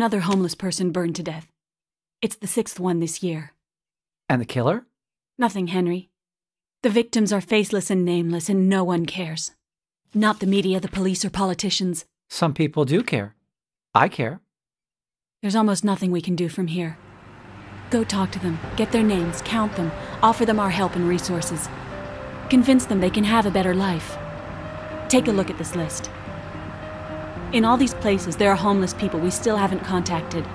Another homeless person burned to death. It's the sixth one this year. And the killer? Nothing, Henry. The victims are faceless and nameless, and no one cares. Not the media, the police, or politicians. Some people do care. I care. There's almost nothing we can do from here. Go talk to them, get their names, count them, offer them our help and resources. Convince them they can have a better life. Take a look at this list. In all these places, there are homeless people we still haven't contacted.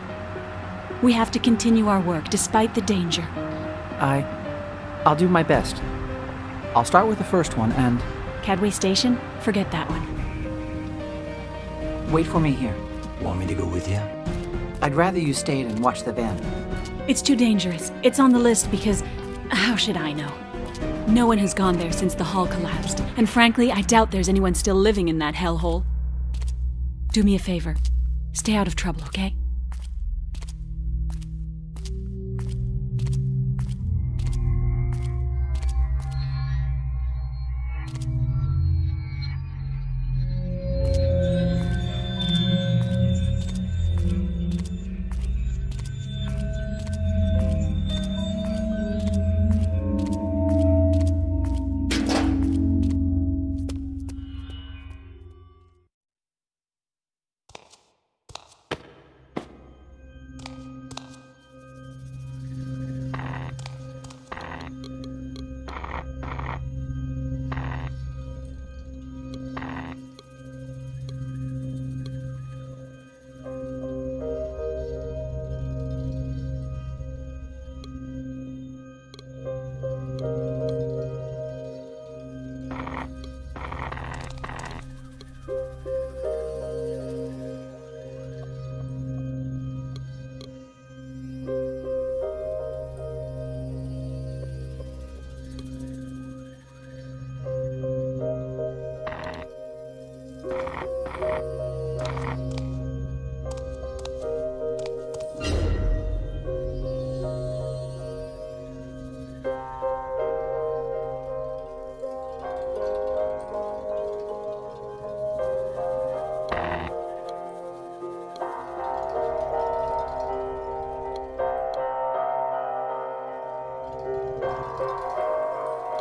We have to continue our work despite the danger. I. I'll do my best. I'll start with the first one and. Cadway Station? Forget that one. Wait for me here. Want me to go with you? I'd rather you stayed and watched the van. It's too dangerous. It's on the list because. How should I know? No one has gone there since the hall collapsed, and frankly, I doubt there's anyone still living in that hellhole. Do me a favor. Stay out of trouble, okay?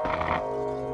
うん。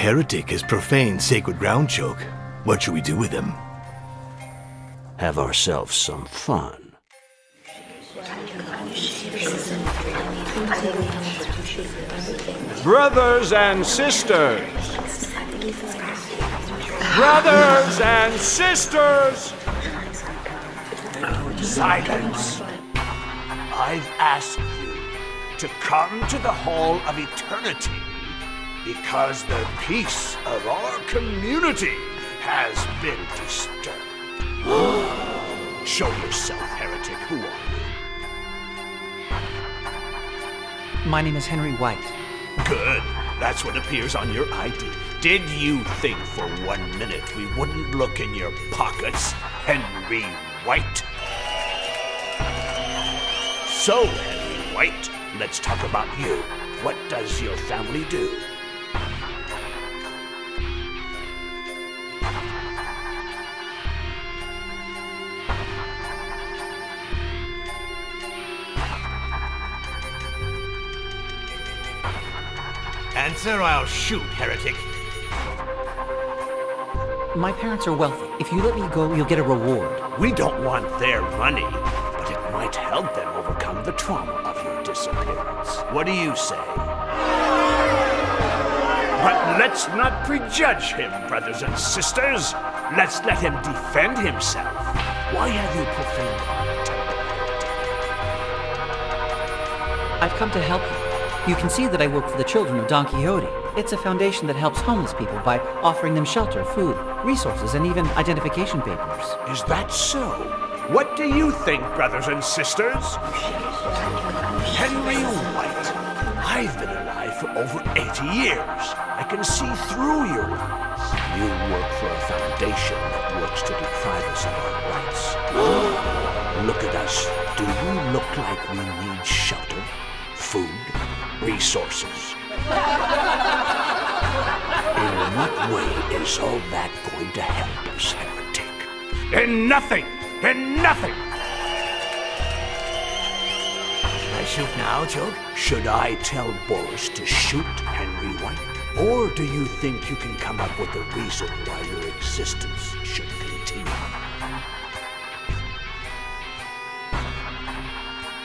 Heretic has profaned sacred ground, Choke. What should we do with him? Have ourselves some fun. Brothers and sisters! Brothers and sisters! Silence! I've asked you to come to the Hall of Eternity because the peace of our community has been disturbed. Show yourself, heretic. Who are you? My name is Henry White. Good. That's what appears on your ID. Did you think for one minute we wouldn't look in your pockets, Henry White? So, Henry White, let's talk about you. What does your family do? Answer, I'll shoot, heretic. My parents are wealthy. If you let me go, you'll get a reward. We don't want their money, but it might help them overcome the trauma of your disappearance. What do you say? But let's not prejudge him, brothers and sisters. Let's let him defend himself. Why have you profaned our temple? I've come to help you. You can see that I work for the children of Don Quixote. It's a foundation that helps homeless people by offering them shelter, food, resources, and even identification papers. Is that so? What do you think, brothers and sisters? Henry White, I've been alive for over 80 years. I can see through your lies. You work for a foundation that works to deprive us of our rights. look at us. Do we look like we need shelter, food, resources? In what way is all that going to help us, heretic? In nothing! In nothing! Should I shoot now, Choke? Should I tell Boris to shoot Henry White? Or do you think you can come up with a reason why your existence should continue?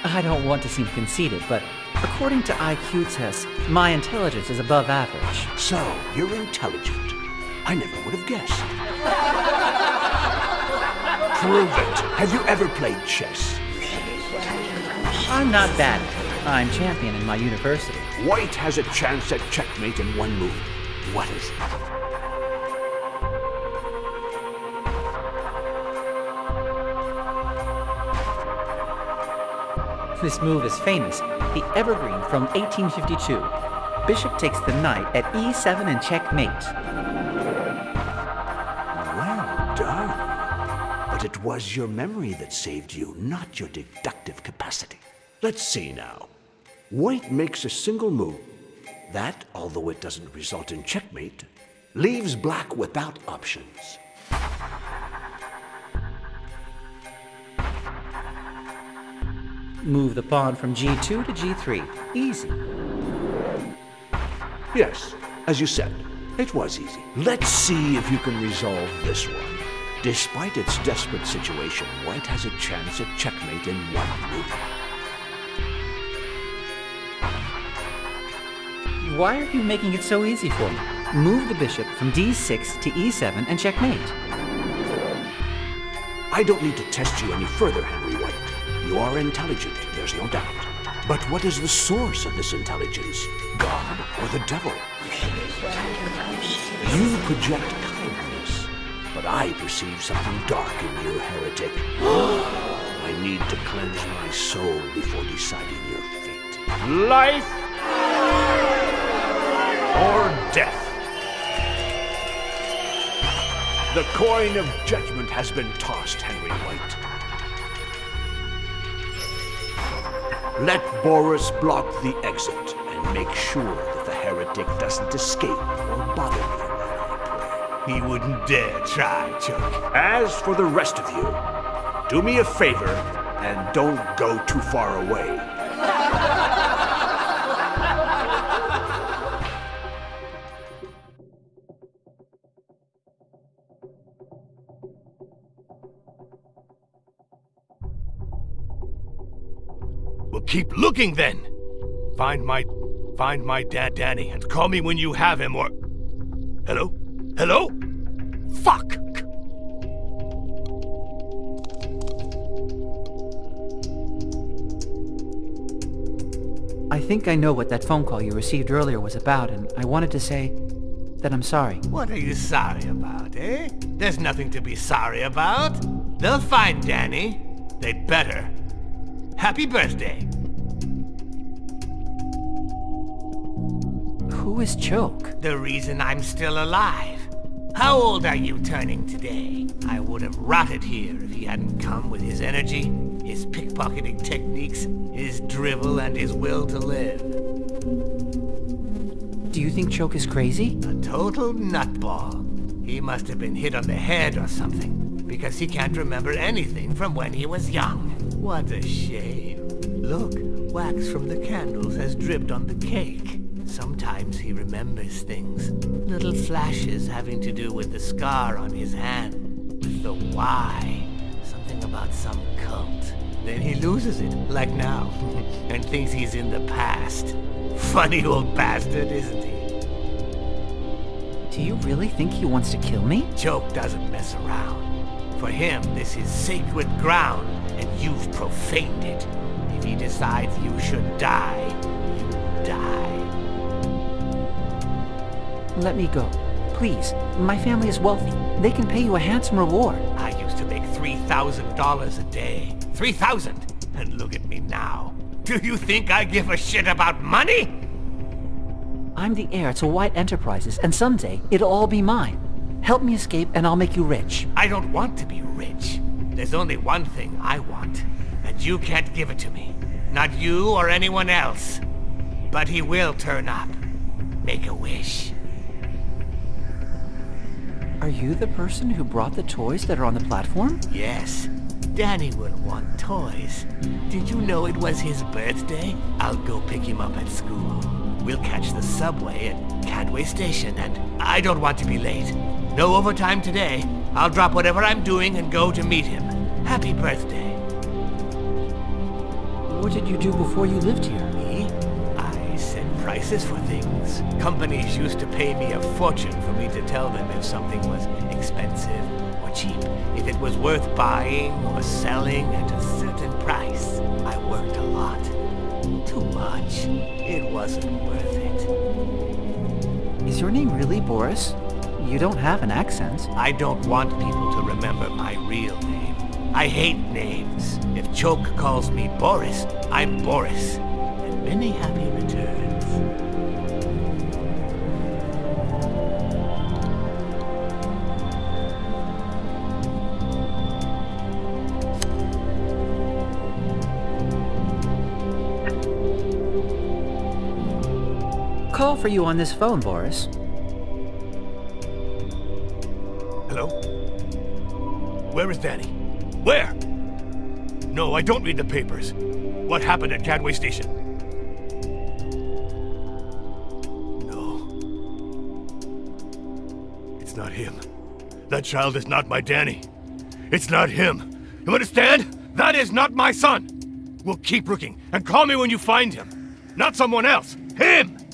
I don't want to seem conceited, but according to IQ tests, my intelligence is above average. So, you're intelligent. I never would have guessed. Prove it. Have you ever played chess? I'm not bad. I'm champion in my university. White has a chance at checkmate in one move. What is it? This move is famous. The Evergreen from 1852. Bishop takes the knight at e7 and checkmate. Well done. But it was your memory that saved you, not your deductive capacity. Let's see now. White makes a single move. That, although it doesn't result in checkmate, leaves black without options. Move the pawn from g2 to g3. Easy. Yes, as you said, it was easy. Let's see if you can resolve this one. Despite its desperate situation, White has a chance at checkmate in one move. Why are you making it so easy for me? Move the bishop from d6 to e7 and checkmate. I don't need to test you any further, Henry White. You are intelligent, there's no doubt. But what is the source of this intelligence? God or the devil? You project kindness, but I perceive something dark in you, heretic. I need to cleanse my soul before deciding your fate. Life or death. The coin of judgment has been tossed, Henry White. Let Boris block the exit and make sure that the heretic doesn't escape or bother pray. He wouldn't dare try, Choke. As for the rest of you, do me a favor and don't go too far away. Keep looking then. Find my... Find my dad Danny and call me when you have him or... Hello? Hello? Fuck! I think I know what that phone call you received earlier was about, and I wanted to say that I'm sorry. What are you sorry about, eh? There's nothing to be sorry about. They'll find Danny. They'd better. Happy birthday. Who is Choke? The reason I'm still alive. How old are you turning today? I would have rotted here if he hadn't come with his energy, his pickpocketing techniques, his drivel, and his will to live. Do you think Choke is crazy? A total nutball. He must have been hit on the head or something, because he can't remember anything from when he was young. What a shame. Look, wax from the candles has dripped on the cake. Sometimes he remembers things. Little flashes having to do with the scar on his hand. With the Y. Something about some cult. Then he loses it, like now, and thinks he's in the past. Funny old bastard, isn't he? Do you really think he wants to kill me? Choke doesn't mess around. For him, this is sacred ground, and you've profaned it. If he decides you should die, Let me go. Please. My family is wealthy. They can pay you a handsome reward. I used to make $3,000 a day. 3000 And look at me now. Do you think I give a shit about money? I'm the heir to White Enterprises, and someday it'll all be mine. Help me escape, and I'll make you rich. I don't want to be rich. There's only one thing I want, and you can't give it to me. Not you or anyone else. But he will turn up. Make a wish. Are you the person who brought the toys that are on the platform? Yes. Danny will want toys. Did you know it was his birthday? I'll go pick him up at school. We'll catch the subway at Cadway Station, and I don't want to be late. No overtime today. I'll drop whatever I'm doing and go to meet him. Happy birthday. What did you do before you lived here? Me? I set prices for things. Companies used to pay me a fortune for me to tell them if something was expensive or cheap, if it was worth buying or selling at a certain price. I worked a lot. Too much. It wasn't worth it. Is your name really Boris? You don't have an accent. I don't want people to remember my real name. I hate names. If Choke calls me Boris, I'm Boris. And many happy returns. Call for you on this phone, Boris. Hello? Where is Danny? Where? No, I don't read the papers. What happened at Cadway Station? No. It's not him. That child is not my Danny. It's not him. You understand? That is not my son. We'll keep looking and call me when you find him. Not someone else. Him!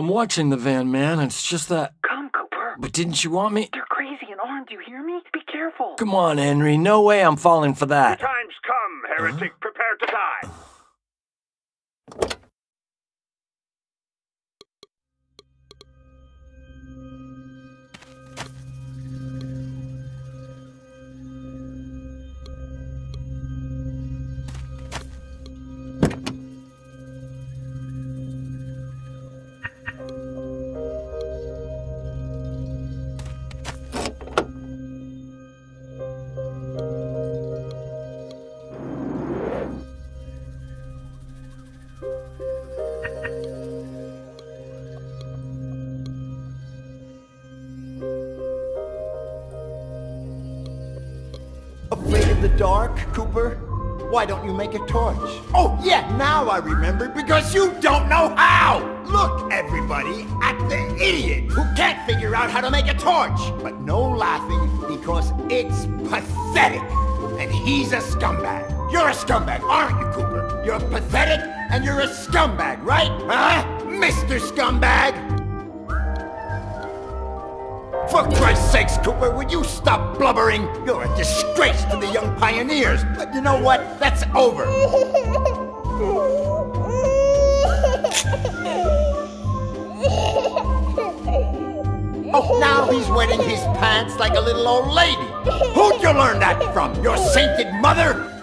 I'm watching the van, man. It's just that. Come, Cooper. But didn't you want me? They're crazy and armed, you hear me? Be careful. Come on, Henry. No way I'm falling for that. The Time's come, heretic. Prepare make a torch? Oh, yeah, now I remember, because you don't know how! Look, everybody, at the idiot who can't figure out how to make a torch! But no laughing, because it's pathetic! And he's a scumbag! You're a scumbag, aren't you, Cooper? You're pathetic, and you're a scumbag, right? Huh? Mr. Scumbag! Sakes, Cooper, would you stop blubbering? You're a disgrace to the young pioneers. But you know what? That's over. Oh, now he's wetting his pants like a little old lady. Who'd you learn that from? Your sainted mother?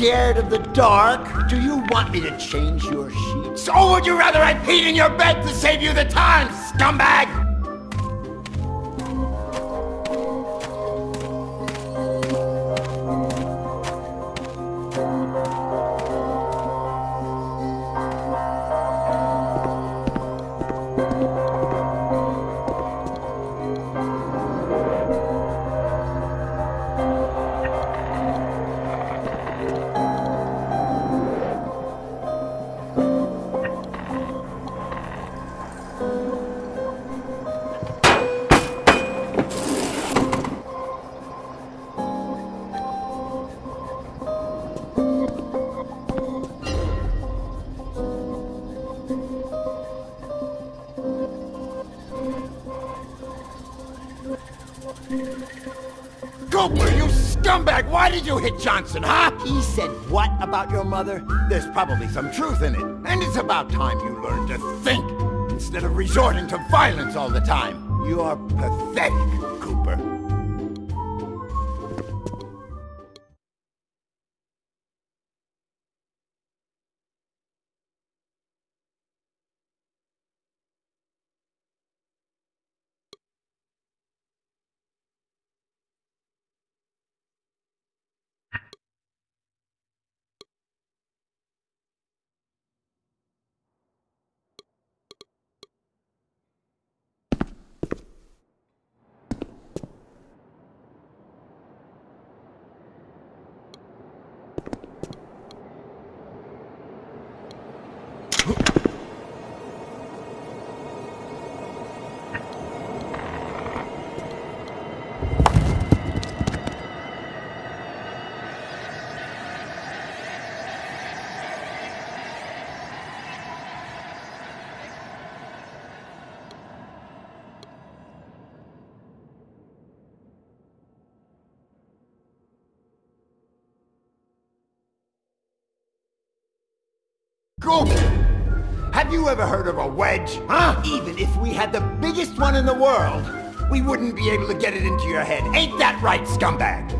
Scared of the dark? Do you want me to change your sheets? Or would you rather I peed in your bed to save you the time, scumbag? Johnson, huh? He said what about your mother? There's probably some truth in it. And it's about time you learned to think instead of resorting to violence all the time. You're pathetic, Cooper. Go! Have you ever heard of a wedge? Huh? Even if we had the biggest one in the world, we wouldn't be able to get it into your head. Ain't that right, scumbag?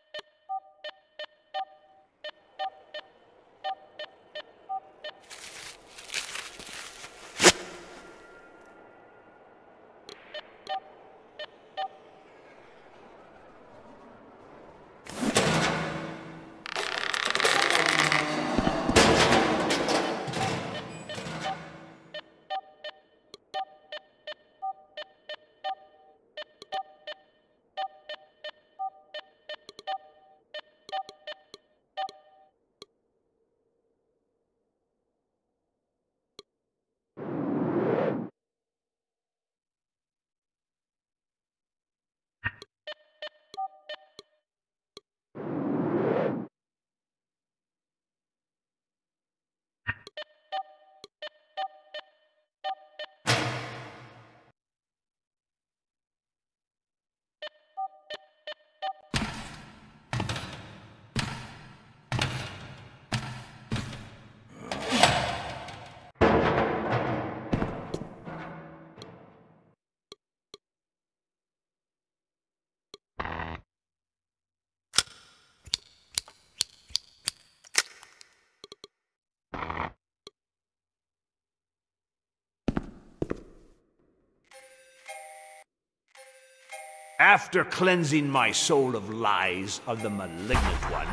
After cleansing my soul of lies of the malignant one,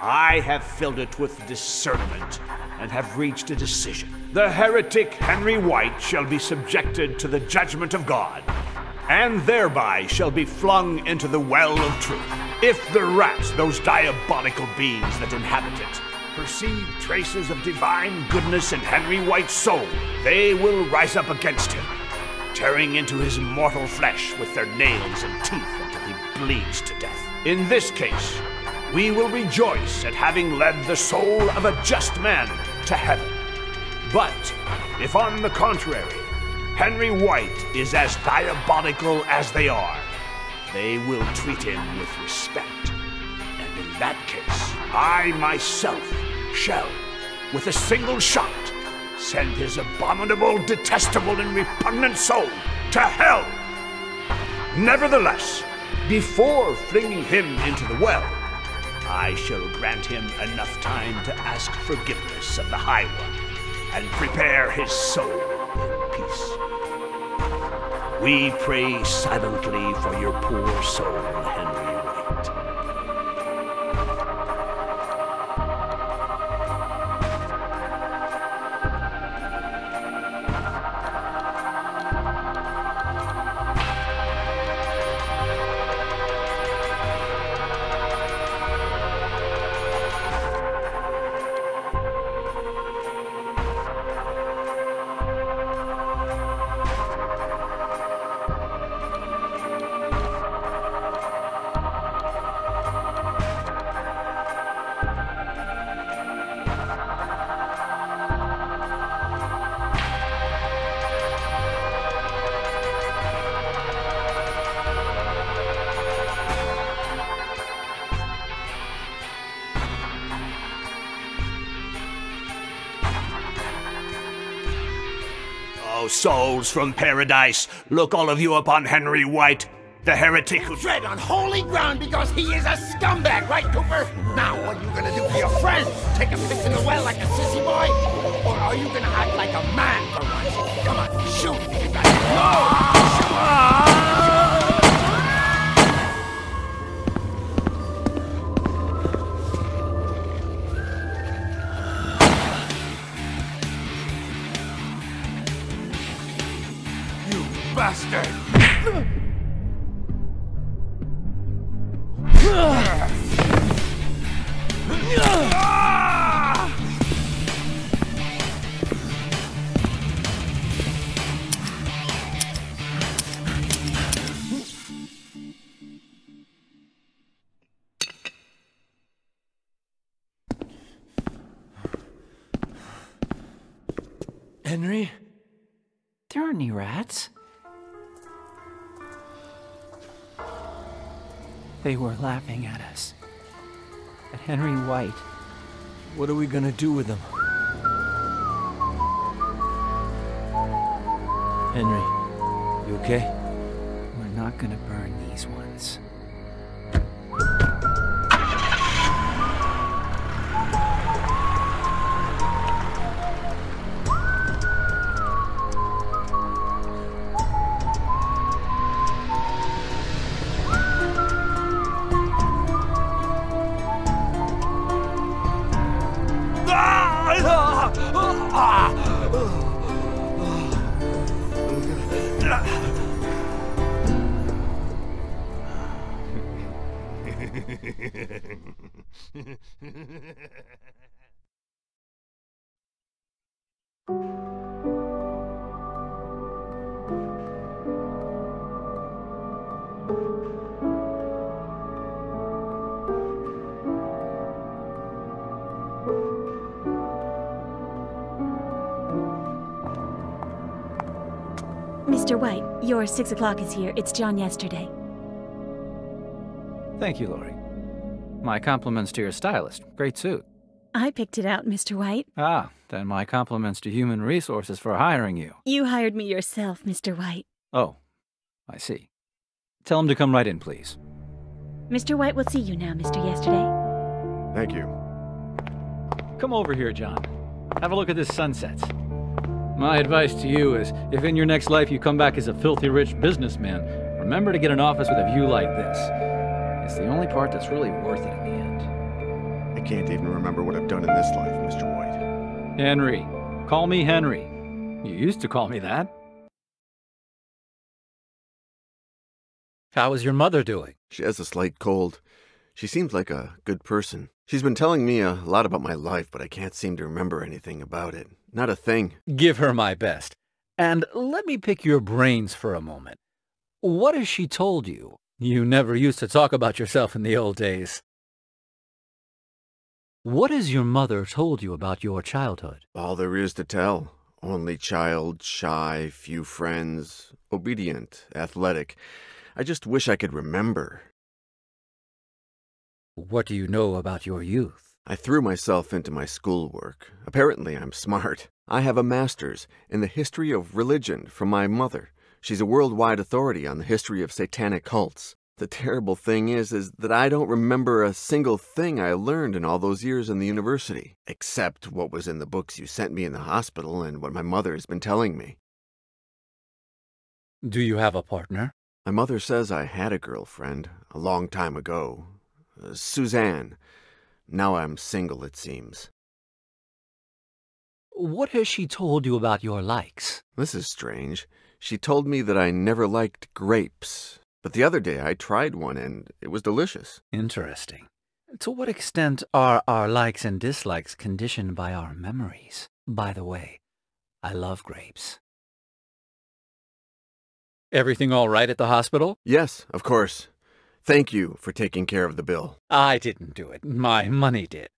I have filled it with discernment and have reached a decision. The heretic Henry White shall be subjected to the judgment of God, and thereby shall be flung into the well of truth. If the rats, those diabolical beings that inhabit it, perceive traces of divine goodness in Henry White's soul, they will rise up against him tearing into his mortal flesh with their nails and teeth until he bleeds to death. In this case, we will rejoice at having led the soul of a just man to heaven. But if, on the contrary, Henry White is as diabolical as they are, they will treat him with respect. And in that case, I myself shall, with a single shot, send his abominable, detestable, and repugnant soul to hell. Nevertheless, before flinging him into the well, I shall grant him enough time to ask forgiveness of the High One and prepare his soul in peace. We pray silently for your poor soul, souls from paradise, look all of you upon Henry White, the heretic who Tread on holy ground because he is a scumbag, right, Cooper? Now, what are you gonna do for your friend? Take a piss in the well like a sissy boy? Or are you gonna act like a man for once? Come on, shoot! You got no! Laughing at us. At Henry White. What are we gonna do with them? Henry, you okay? We're not gonna burn these ones. White, your six o'clock is here. It's John yesterday. Thank you, Lori. My compliments to your stylist. Great suit. I picked it out, Mr. White. Ah, then my compliments to Human Resources for hiring you. You hired me yourself, Mr. White. Oh, I see. Tell him to come right in, please. Mr. White will see you now, Mr. Yesterday. Thank you. Come over here, John. Have a look at this sunset. My advice to you is if in your next life you come back as a filthy rich businessman, remember to get an office with a view like this. It's the only part that's really worth it in the end. I can't even remember what I've done in this life, Mr. White. Henry. Call me Henry. You used to call me that. How is your mother doing? She has a slight cold. She seems like a good person. She's been telling me a lot about my life, but I can't seem to remember anything about it. Not a thing. Give her my best. And let me pick your brains for a moment. What has she told you? You never used to talk about yourself in the old days. What has your mother told you about your childhood? All there is to tell. Only child, shy, few friends, obedient, athletic. I just wish I could remember. What do you know about your youth? I threw myself into my schoolwork. Apparently, I'm smart. I have a master's in the history of religion from my mother. She's a worldwide authority on the history of satanic cults. The terrible thing is, is that I don't remember a single thing I learned in all those years in the university, except what was in the books you sent me in the hospital and what my mother has been telling me. Do you have a partner? My mother says I had a girlfriend a long time ago. Uh, Suzanne. Now I'm single, it seems. What has she told you about your likes? This is strange. She told me that I never liked grapes, but the other day I tried one and it was delicious. Interesting. To what extent are our likes and dislikes conditioned by our memories? By the way, I love grapes. Everything all right at the hospital? Yes, of course. Thank you for taking care of the bill. I didn't do it. My money did.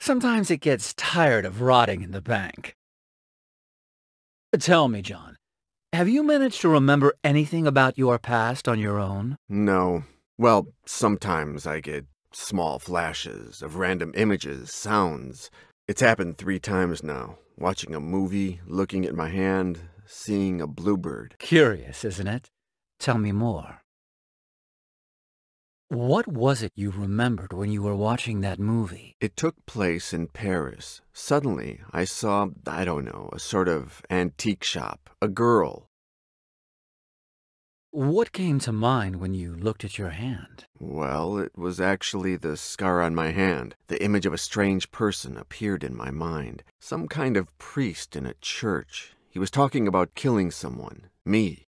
Sometimes it gets tired of rotting in the bank. Tell me, John, have you managed to remember anything about your past on your own? No. Well, sometimes I get small flashes of random images, sounds. It's happened three times now. Watching a movie, looking at my hand, seeing a bluebird. Curious, isn't it? Tell me more. What was it you remembered when you were watching that movie? It took place in Paris. Suddenly, I saw, I don't know, a sort of antique shop, a girl. What came to mind when you looked at your hand? Well, it was actually the scar on my hand. The image of a strange person appeared in my mind. Some kind of priest in a church. He was talking about killing someone. Me.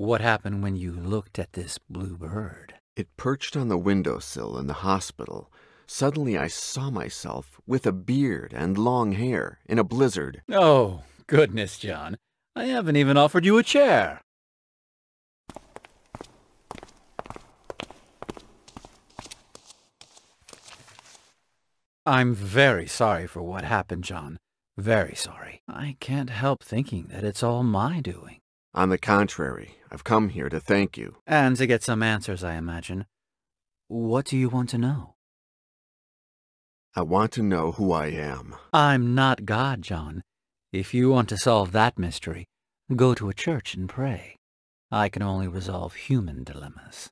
What happened when you looked at this blue bird? It perched on the windowsill in the hospital. Suddenly I saw myself with a beard and long hair in a blizzard. Oh, goodness, John. I haven't even offered you a chair. I'm very sorry for what happened, John. Very sorry. I can't help thinking that it's all my doing. On the contrary, I've come here to thank you. And to get some answers, I imagine. What do you want to know? I want to know who I am. I'm not God, John. If you want to solve that mystery, go to a church and pray. I can only resolve human dilemmas.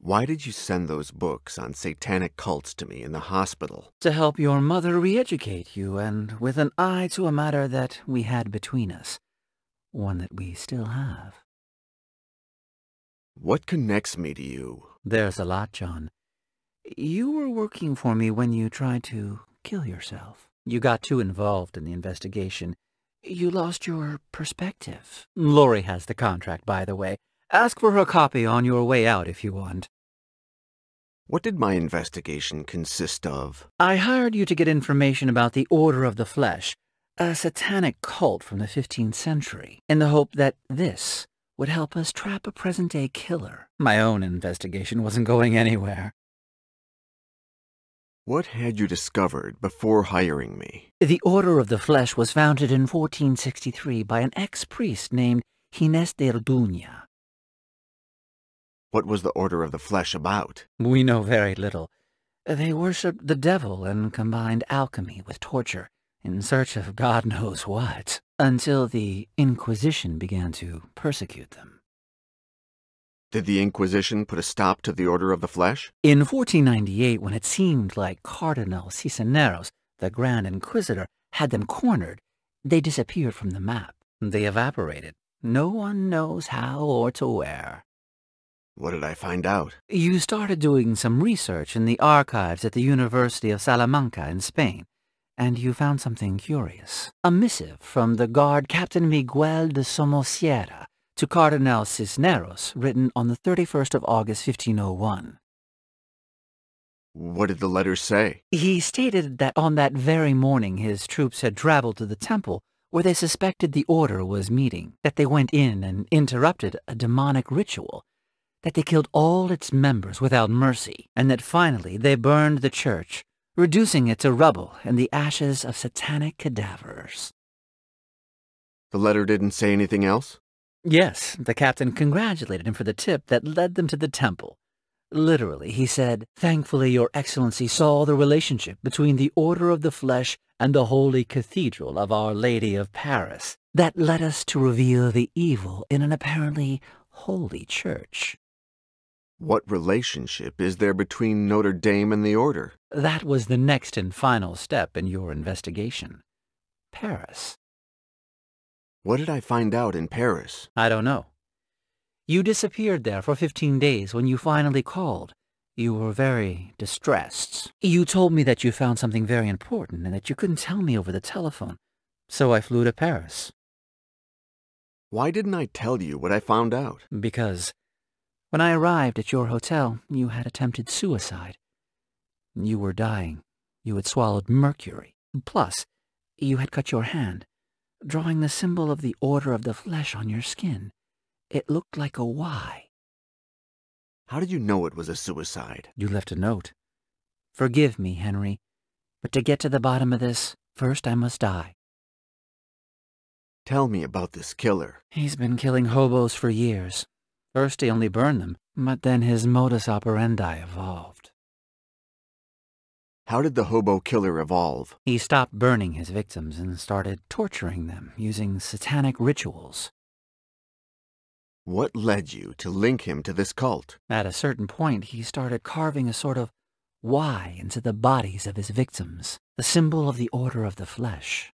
Why did you send those books on satanic cults to me in the hospital? To help your mother re-educate you, and with an eye to a matter that we had between us. One that we still have. What connects me to you? There's a lot, John. You were working for me when you tried to kill yourself. You got too involved in the investigation. You lost your perspective. Lori has the contract, by the way. Ask for her copy on your way out if you want. What did my investigation consist of? I hired you to get information about the Order of the Flesh, a satanic cult from the 15th century, in the hope that this would help us trap a present-day killer. My own investigation wasn't going anywhere. What had you discovered before hiring me? The Order of the Flesh was founded in 1463 by an ex-priest named Gines de Orduña. What was the Order of the Flesh about? We know very little. They worshipped the devil and combined alchemy with torture in search of God knows what, until the Inquisition began to persecute them. Did the Inquisition put a stop to the Order of the Flesh? In 1498, when it seemed like Cardinal Cisneros, the Grand Inquisitor, had them cornered, they disappeared from the map. They evaporated. No one knows how or to where. What did I find out? You started doing some research in the archives at the University of Salamanca in Spain, and you found something curious. A missive from the guard Captain Miguel de Somosierra to Cardinal Cisneros, written on the 31st of August, 1501. What did the letter say? He stated that on that very morning his troops had traveled to the temple where they suspected the order was meeting, that they went in and interrupted a demonic ritual, that they killed all its members without mercy, and that finally they burned the church, reducing it to rubble and the ashes of satanic cadavers. The letter didn't say anything else? Yes, the captain congratulated him for the tip that led them to the temple. Literally, he said, Thankfully your excellency saw the relationship between the Order of the Flesh and the Holy Cathedral of Our Lady of Paris that led us to reveal the evil in an apparently holy church. What relationship is there between Notre Dame and the Order? That was the next and final step in your investigation. Paris. What did I find out in Paris? I don't know. You disappeared there for 15 days when you finally called. You were very distressed. You told me that you found something very important and that you couldn't tell me over the telephone. So I flew to Paris. Why didn't I tell you what I found out? Because when I arrived at your hotel, you had attempted suicide. You were dying. You had swallowed mercury. Plus, you had cut your hand, drawing the symbol of the Order of the Flesh on your skin. It looked like a Y. How did you know it was a suicide? You left a note. Forgive me, Henry, but to get to the bottom of this, first I must die. Tell me about this killer. He's been killing hobos for years. First he only burned them, but then his modus operandi evolved. How did the hobo killer evolve? He stopped burning his victims and started torturing them using satanic rituals. What led you to link him to this cult? At a certain point, he started carving a sort of Y into the bodies of his victims, the symbol of the Order of the Flesh.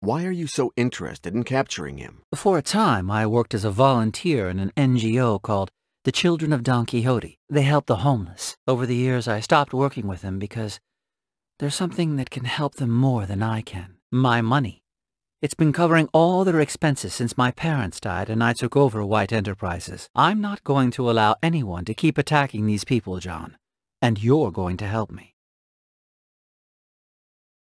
Why are you so interested in capturing him? For a time, I worked as a volunteer in an NGO called the Children of Don Quixote. They help the homeless. Over the years, I stopped working with them because there's something that can help them more than I can. My money. It's been covering all their expenses since my parents died and I took over White Enterprises. I'm not going to allow anyone to keep attacking these people, John. And you're going to help me.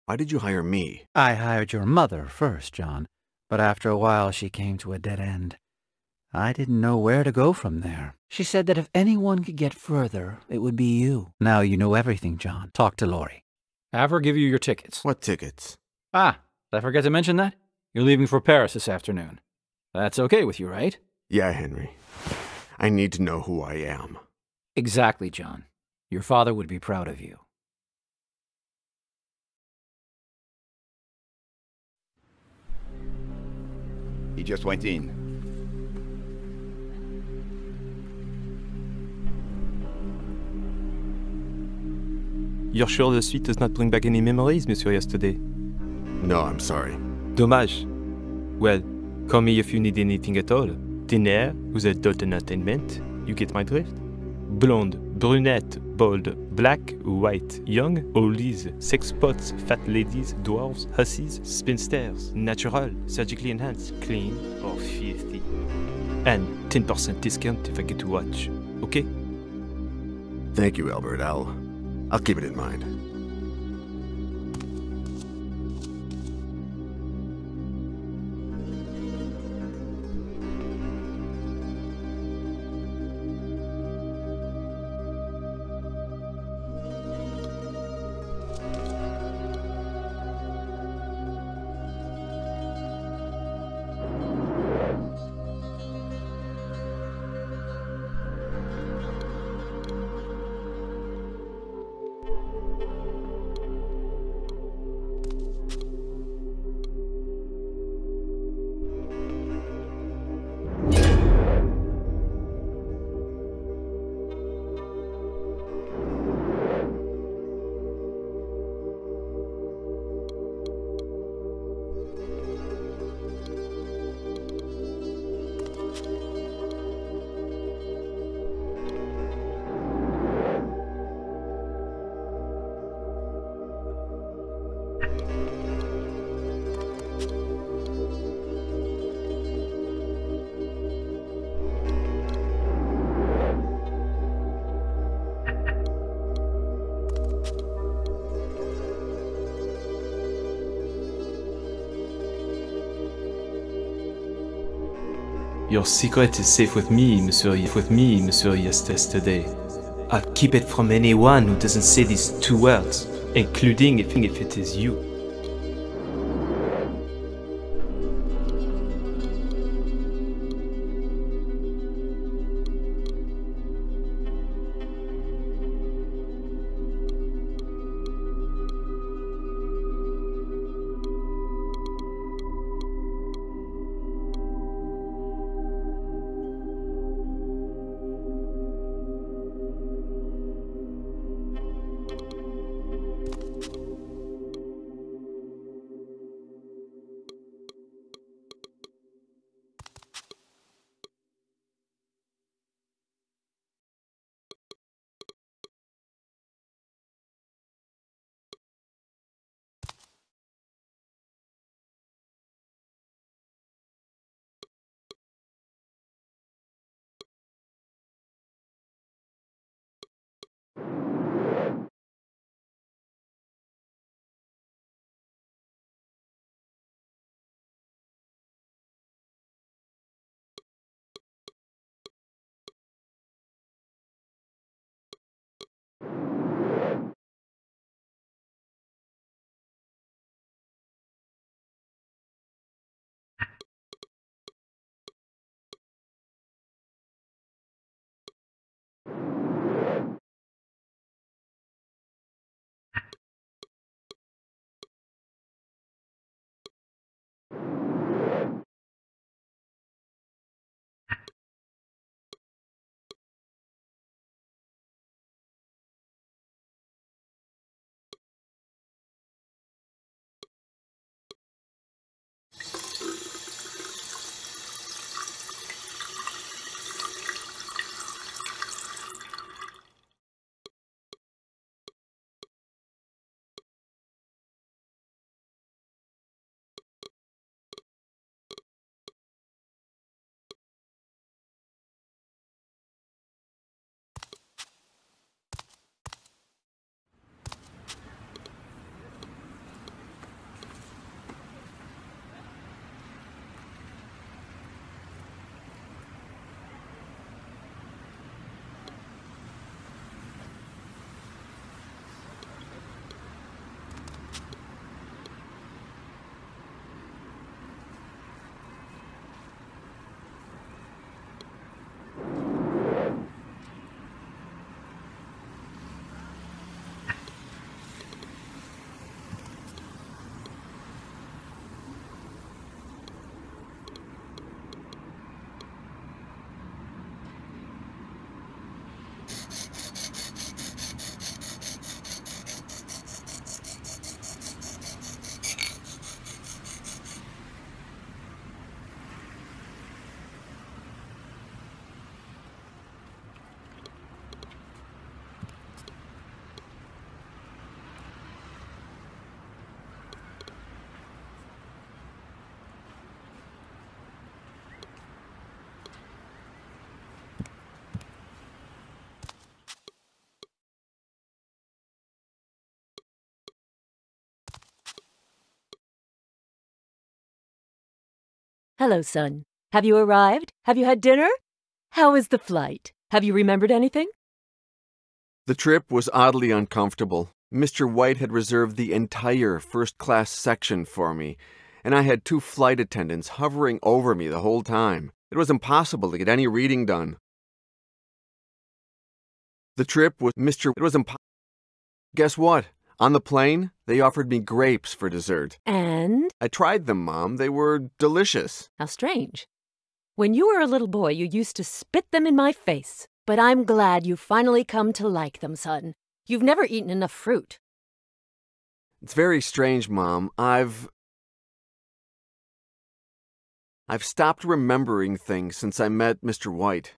Why did you hire me? I hired your mother first, John, but after a while she came to a dead end. I didn't know where to go from there. She said that if anyone could get further, it would be you. Now you know everything, John. Talk to Lori. Have her give you your tickets. What tickets? Ah, did I forget to mention that? You're leaving for Paris this afternoon. That's okay with you, right? Yeah, Henry. I need to know who I am. Exactly, John. Your father would be proud of you. He just went in. You're sure the suite does not bring back any memories, Monsieur Yesterday? No, I'm sorry. Dommage. Well, call me if you need anything at all. Dinner with adult entertainment. You get my drift? Blonde, brunette, bald, black, white, young, oldies, sex spots, fat ladies, dwarves, hussies, spinsters, natural, surgically enhanced, clean, or filthy. And 10% discount if I get to watch. Okay? Thank you, Albert. I'll I'll keep it in mind. Your secret is safe with me, Monsieur. With me, Monsieur. Yesterday. I'll keep it from anyone who doesn't say these two words, including if, if it is you. Hello, son. Have you arrived? Have you had dinner? How was the flight? Have you remembered anything? The trip was oddly uncomfortable. Mr. White had reserved the entire first class section for me, and I had two flight attendants hovering over me the whole time. It was impossible to get any reading done. The trip with Mr. It was impossible. Guess what? On the plane, they offered me grapes for dessert. And? I tried them, Mom. They were delicious. How strange. When you were a little boy, you used to spit them in my face. But I'm glad you finally come to like them, son. You've never eaten enough fruit. It's very strange, Mom. I've. I've stopped remembering things since I met Mr. White.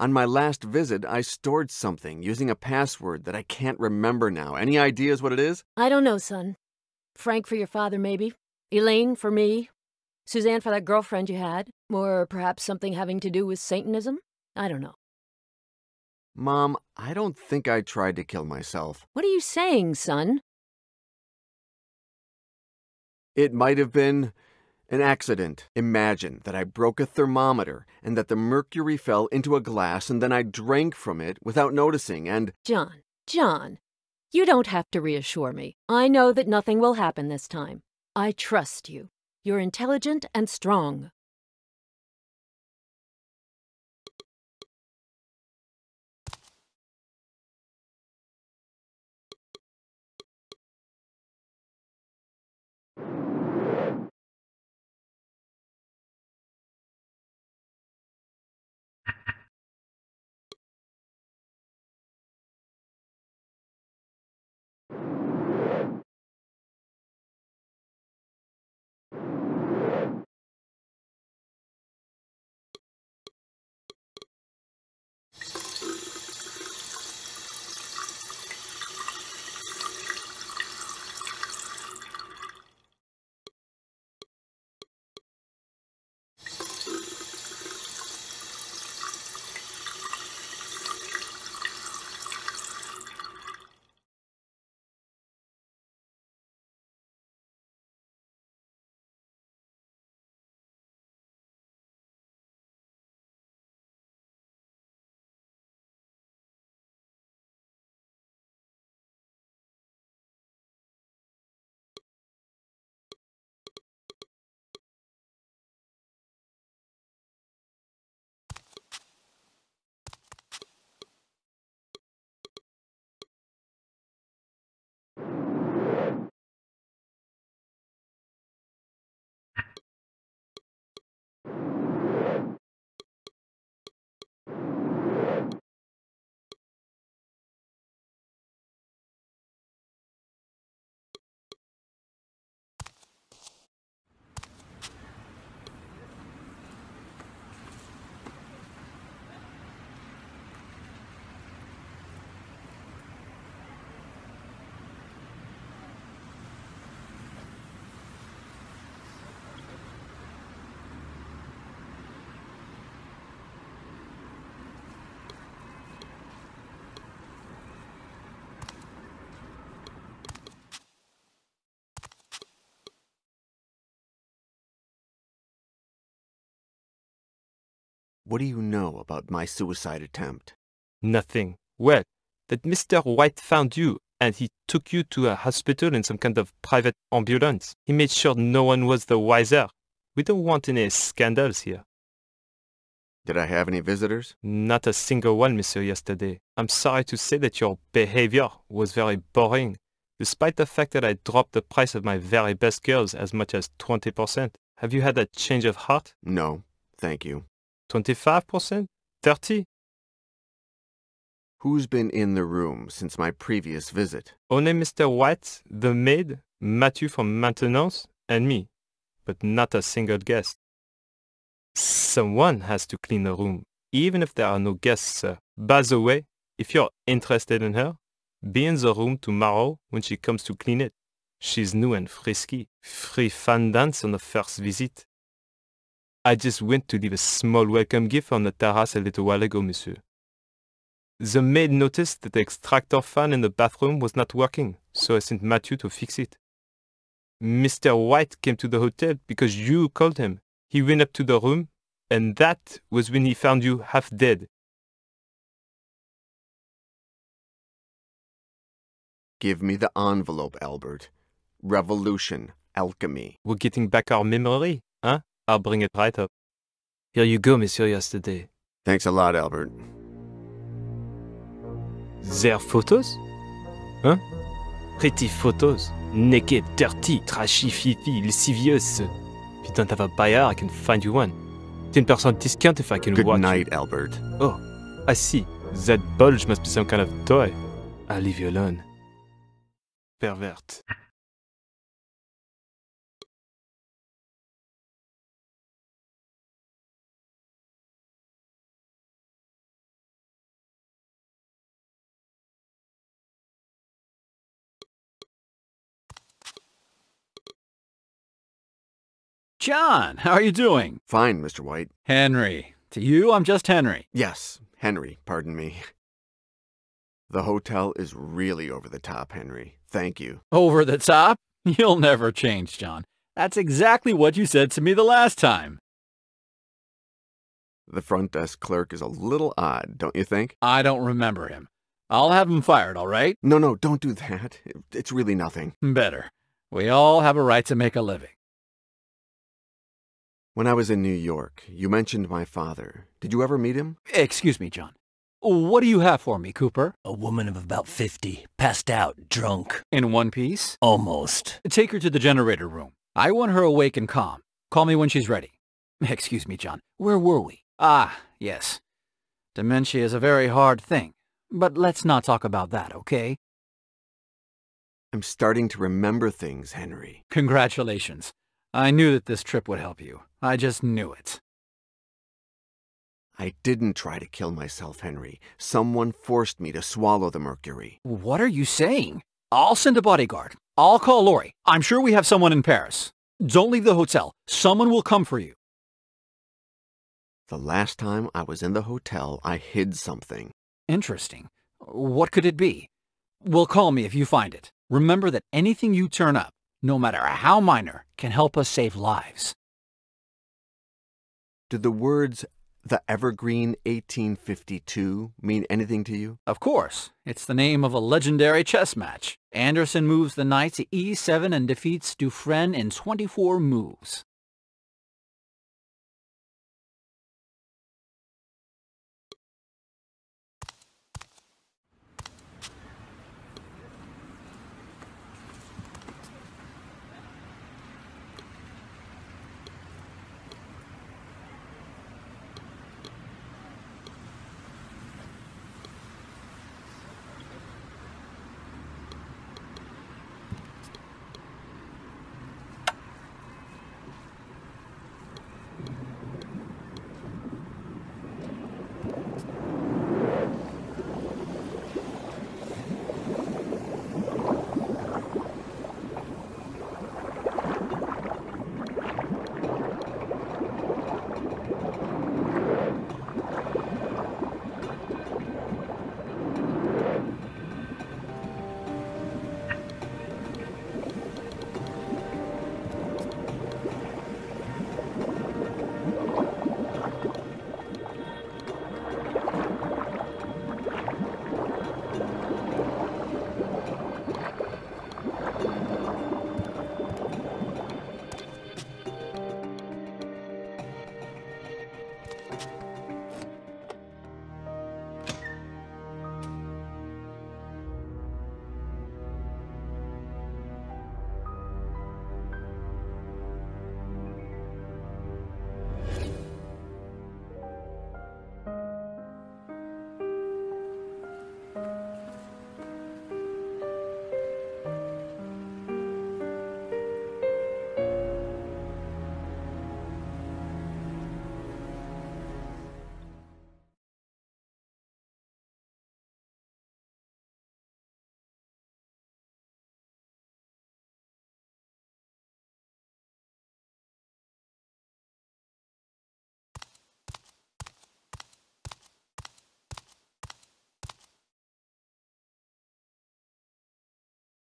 On my last visit, I stored something using a password that I can't remember now. Any ideas what it is? I don't know, son. Frank for your father, maybe. Elaine for me. Suzanne for that girlfriend you had. Or perhaps something having to do with Satanism? I don't know. Mom, I don't think I tried to kill myself. What are you saying, son? It might have been an accident. Imagine that I broke a thermometer and that the mercury fell into a glass and then I drank from it without noticing and. John, John, you don't have to reassure me. I know that nothing will happen this time. I trust you. You're intelligent and strong. What do you know about my suicide attempt? Nothing. Well, that Mr. White found you and he took you to a hospital in some kind of private ambulance. He made sure no one was the wiser. We don't want any scandals here. Did I have any visitors? Not a single one, monsieur, yesterday. I'm sorry to say that your behavior was very boring, despite the fact that I dropped the price of my very best girls as much as 20%. Have you had a change of heart? No, thank you. 25%? 30? Who's been in the room since my previous visit? Only Mr. White, the maid, Matthew from maintenance, and me, but not a single guest. Someone has to clean the room, even if there are no guests, sir. By the way, if you're interested in her, be in the room tomorrow when she comes to clean it. She's new and frisky. Free fun dance on the first visit. I just went to leave a small welcome gift on the terrace a little while ago, monsieur. The maid noticed that the extractor fan in the bathroom was not working, so I sent Matthew to fix it. Mr. White came to the hotel because you called him. He went up to the room, and that was when he found you half dead. Give me the envelope, Albert. Revolution, alchemy. We're getting back our memory, huh? I'll bring it right up. Here you go, Monsieur Yesterday. Thanks a lot, Albert. Their photos? Huh? Pretty photos. Naked, dirty, trashy, fifi, lascivious. If you don't have a buyer, I can find you one. 10% discount if I can Good watch night, you. Albert. Oh, I see. That bulge must be some kind of toy. I'll leave you alone. Pervert. John, how are you doing? Fine, Mr. White. Henry. To you, I'm just Henry. Yes, Henry, pardon me. The hotel is really over the top, Henry. Thank you. Over the top? You'll never change, John. That's exactly what you said to me the last time. The front desk clerk is a little odd, don't you think? I don't remember him. I'll have him fired, all right? No, no, don't do that. It's really nothing. Better. We all have a right to make a living. When I was in New York, you mentioned my father. Did you ever meet him? Excuse me, John. What do you have for me, Cooper? A woman of about 50, passed out, drunk. In one piece? Almost. Take her to the generator room. I want her awake and calm. Call me when she's ready. Excuse me, John. Where were we? Ah, yes. Dementia is a very hard thing. But let's not talk about that, okay? I'm starting to remember things, Henry. Congratulations. I knew that this trip would help you. I just knew it. I didn't try to kill myself, Henry. Someone forced me to swallow the mercury. What are you saying? I'll send a bodyguard. I'll call Lori. I'm sure we have someone in Paris. Don't leave the hotel. Someone will come for you. The last time I was in the hotel, I hid something. Interesting. What could it be? Well, call me if you find it. Remember that anything you turn up, no matter how minor, can help us save lives. Do the words the Evergreen 1852 mean anything to you? Of course. It's the name of a legendary chess match. Anderssen moves the knight to e7 and defeats Dufresne in 24 moves.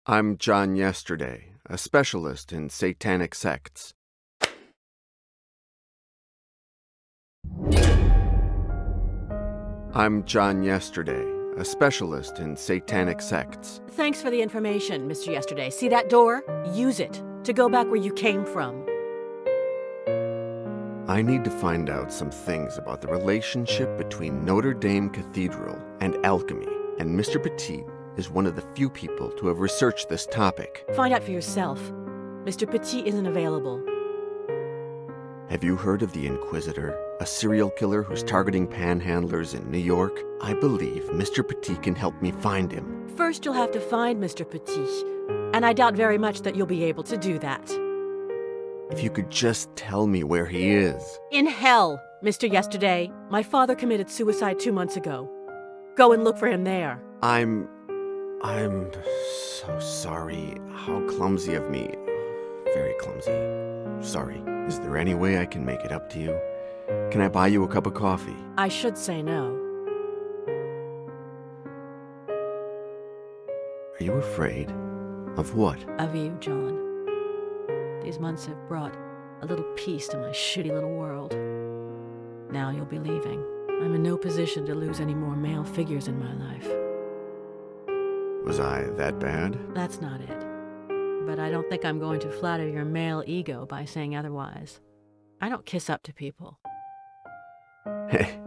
I'm John Yesterday. a specialist in satanic sects. I'm John Yesterday, a specialist in satanic sects. Thanks for the information, Mr. Yesterday. See that door? Use it to go back where you came from. I need to find out some things about the relationship between Notre Dame Cathedral and alchemy, and Mr. Petit is one of the few people to have researched this topic. Find out for yourself. Mr. Petit isn't available. Have you heard of the Inquisitor, a serial killer who's targeting panhandlers in New York? I believe Mr. Petit can help me find him. First, you'll have to find Mr. Petit, and I doubt very much that you'll be able to do that. If you could just tell me where he is. In hell, Mr. Yesterday. My father committed suicide two months ago. Go and look for him there. I'm. I'm so sorry. How clumsy of me. Very clumsy. Sorry. Is there any way I can make it up to you? Can I buy you a cup of coffee? I should say no. Are you afraid? Of what? Of you, John. These months have brought a little peace to my shitty little world. Now you'll be leaving. I'm in no position to lose any more male figures in my life. Was I that bad? That's not it. But I don't think I'm going to flatter your male ego by saying otherwise. I don't kiss up to people. Hey,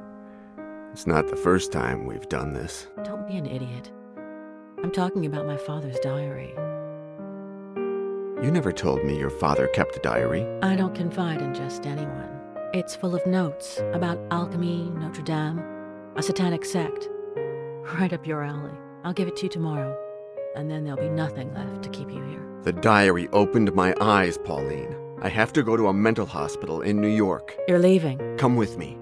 it's not the first time we've done this. Don't be an idiot. I'm talking about my father's diary. You never told me your father kept a diary. I don't confide in just anyone. It's full of notes about alchemy, Notre Dame, a satanic sect. Right up your alley. I'll give it to you tomorrow, and then there'll be nothing left to keep you here. The diary opened my eyes, Pauline. I have to go to a mental hospital in New York. You're leaving. Come with me.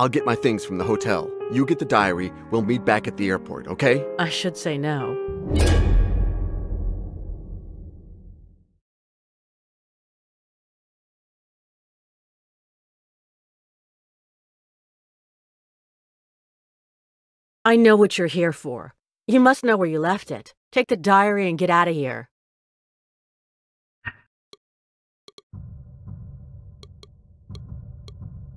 I'll get my things from the hotel. You get the diary. We'll meet back at the airport, okay? I should say no. I know what you're here for. You must know where you left it. Take the diary and get out of here.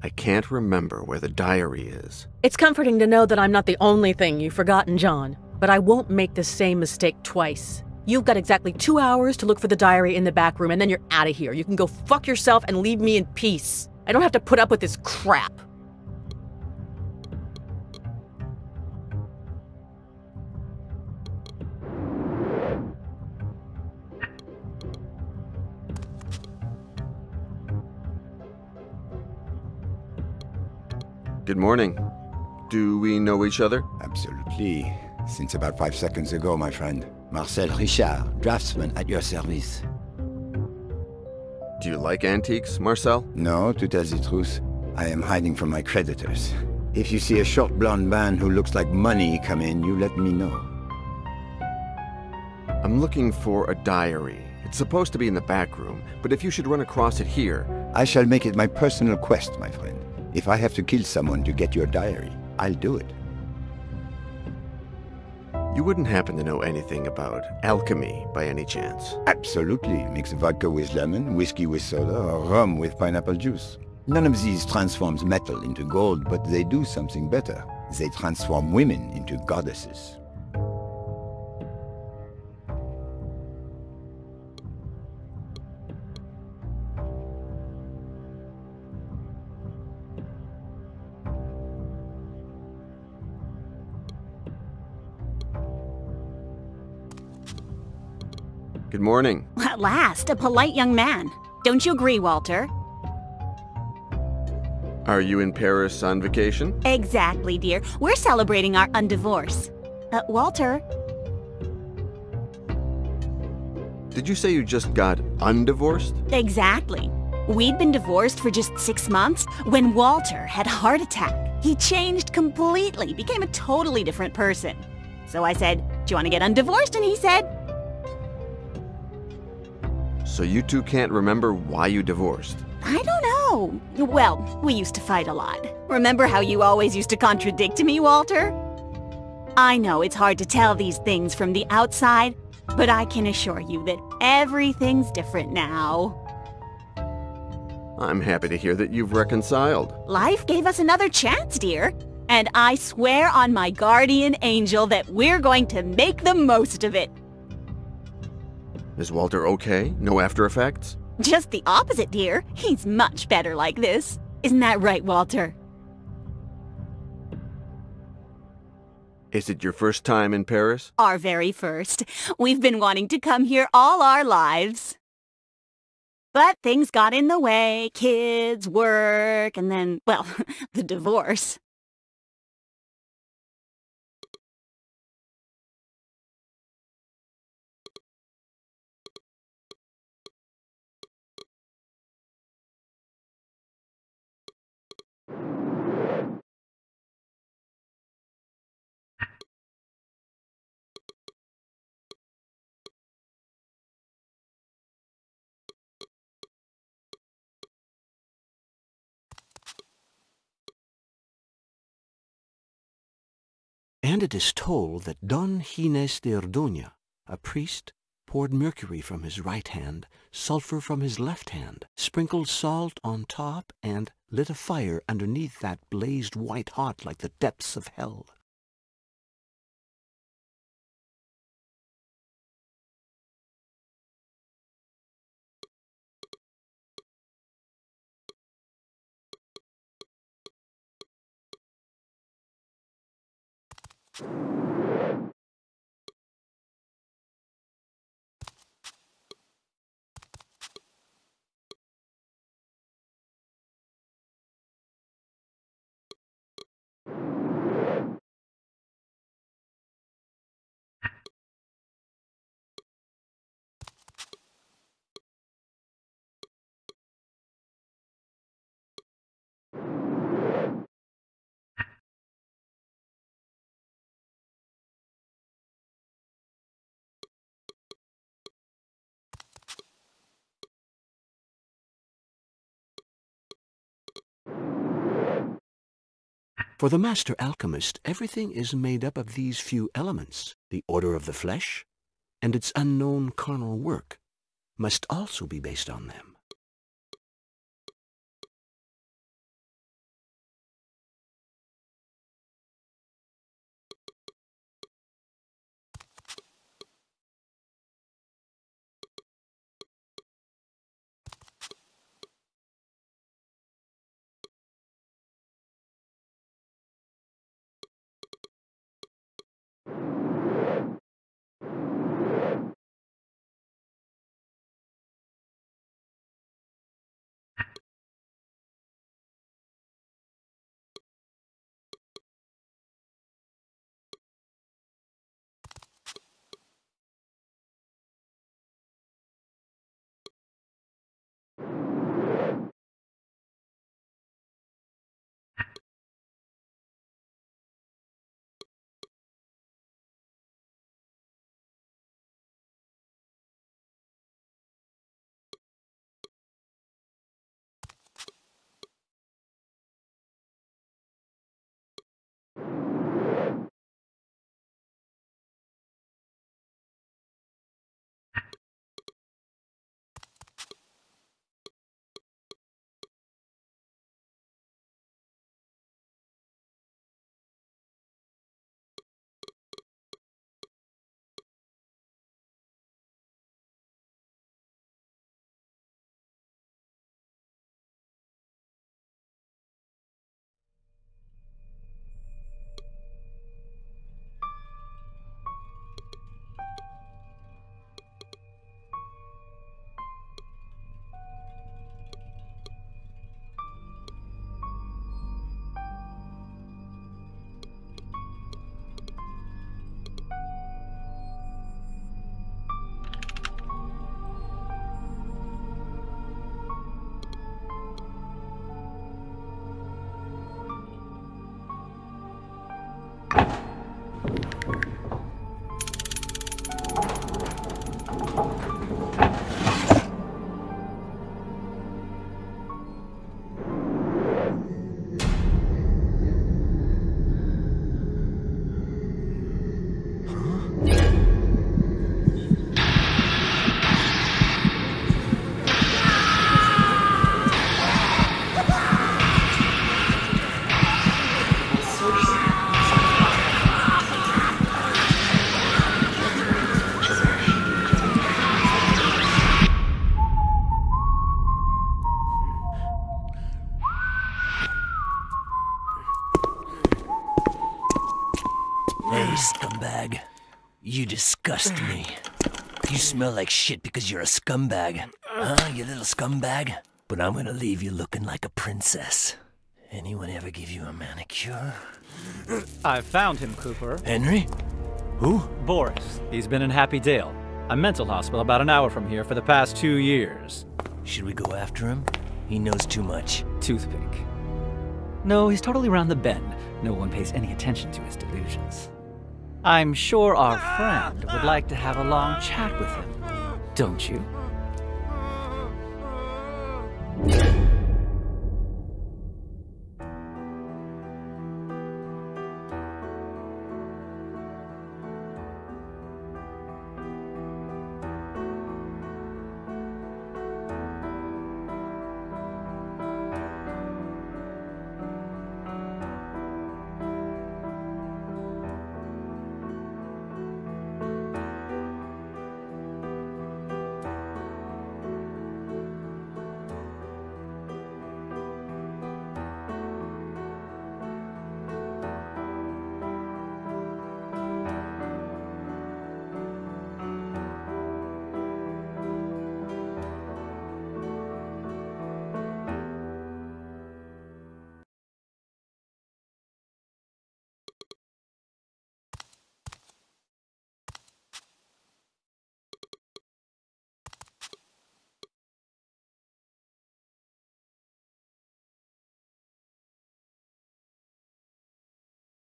I can't remember where the diary is. It's comforting to know that I'm not the only thing you've forgotten, John. But I won't make the same mistake twice. You've got exactly two hours to look for the diary in the back room, and then you're out of here. You can go fuck yourself and leave me in peace. I don't have to put up with this crap. Good morning. Do we know each other? Absolutely. Since about five seconds ago, my friend. Marcel Richard, draftsman at your service. Do you like antiques, Marcel? No, to tell the truth, I am hiding from my creditors. If you see a short blonde man who looks like money come in, you let me know. I'm looking for a diary. It's supposed to be in the back room, but if you should run across it here... I shall make it my personal quest, my friend. If I have to kill someone to get your diary, I'll do it. You wouldn't happen to know anything about alchemy by any chance? Absolutely. Mix vodka with lemon, whiskey with soda, or rum with pineapple juice. None of these transforms metal into gold, but they do something better. They transform women into goddesses. Good morning. At last, a polite young man. Don't you agree, Walter? Are you in Paris on vacation? Exactly, dear. We're celebrating our undivorce. Uh, Walter? Did you say you just got undivorced? Exactly. We'd been divorced for just six months when Walter had a heart attack. He changed completely, became a totally different person. So I said, Do you want to get undivorced? And he said, So you two can't remember why you divorced? I don't know. Well, we used to fight a lot. Remember how you always used to contradict me, Walter? I know it's hard to tell these things from the outside, But I can assure you that everything's different now. I'm happy to hear that you've reconciled. Life gave us another chance, dear. And I swear on my guardian angel that we're going to make the most of it. Is Walter okay? No after effects? Just the opposite, dear. He's much better like this. Isn't that right, Walter? Is it your first time in Paris? Our very first. We've been wanting to come here all our lives. But things got in the way. Kids, work, and then, well, the divorce. And it is told that Don Gines de Orduña, a priest, poured mercury from his right hand, sulphur from his left hand, sprinkled salt on top, and lit a fire underneath that blazed white hot like the depths of hell. you For the master alchemist, everything is made up of these few elements. The order of the flesh and its unknown carnal work must also be based on them. You disgust me. You smell like shit because you're a scumbag. Huh, you little scumbag? But I'm gonna leave you looking like a princess. Anyone ever give you a manicure? I found him, Cooper. Henry? Who? Boris. He's been in Happy Dale, a mental hospital about an hour from here for the past two years. Should we go after him? He knows too much. Toothpick. No, he's totally round the bend. No one pays any attention to his delusions. I'm sure our friend would like to have a long chat with him, don't you?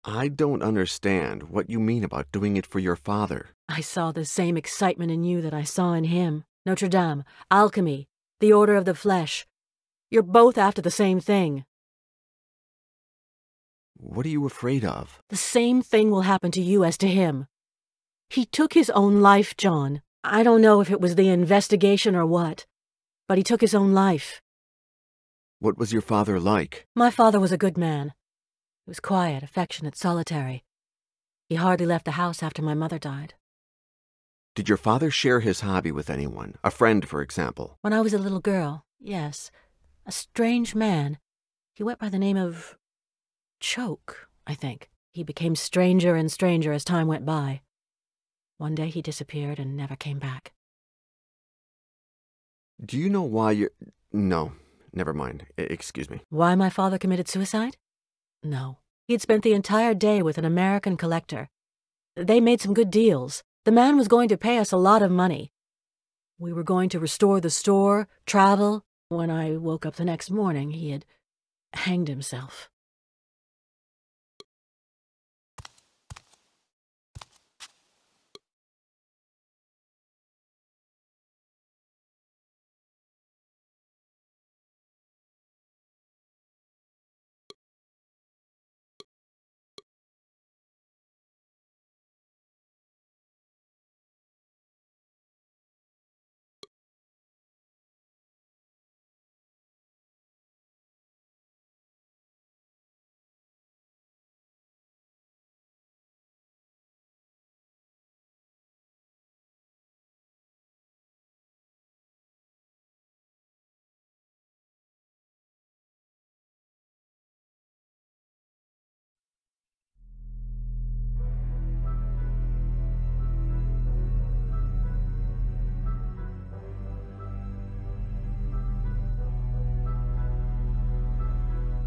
I don't understand what you mean about doing it for your father. I saw the same excitement in you that I saw in him. Notre Dame, alchemy, the Order of the Flesh. You're both after the same thing. What are you afraid of? The same thing will happen to you as to him. He took his own life, John. I don't know if it was the investigation or what, but he took his own life. What was your father like? My father was a good man. He was quiet, affectionate, solitary. He hardly left the house after my mother died. Did your father share his hobby with anyone? A friend, for example? When I was a little girl, yes. A strange man. He went by the name of. Choke, I think. He became stranger and stranger as time went by. One day he disappeared and never came back. Do you know why you're. No, never mind. I excuse me. Why my father committed suicide? No. He'd spent the entire day with an American collector. They made some good deals. The man was going to pay us a lot of money. We were going to restore the store, travel. When I woke up the next morning, he had hanged himself.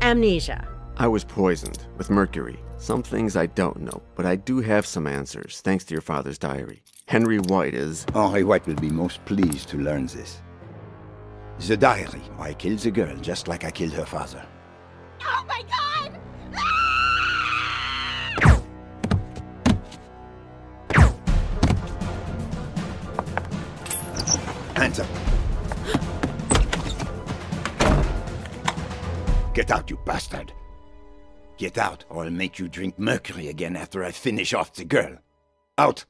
Amnesia. I was poisoned with mercury. Some things I don't know, but I do have some answers, thanks to your father's diary. Henry White is. Henry White will be most pleased to learn this. The diary. I killed the girl just like I killed her father. Oh my god! Hands up. Get out, you bastard. Get out, or I'll make you drink mercury again after I finish off the girl. Out!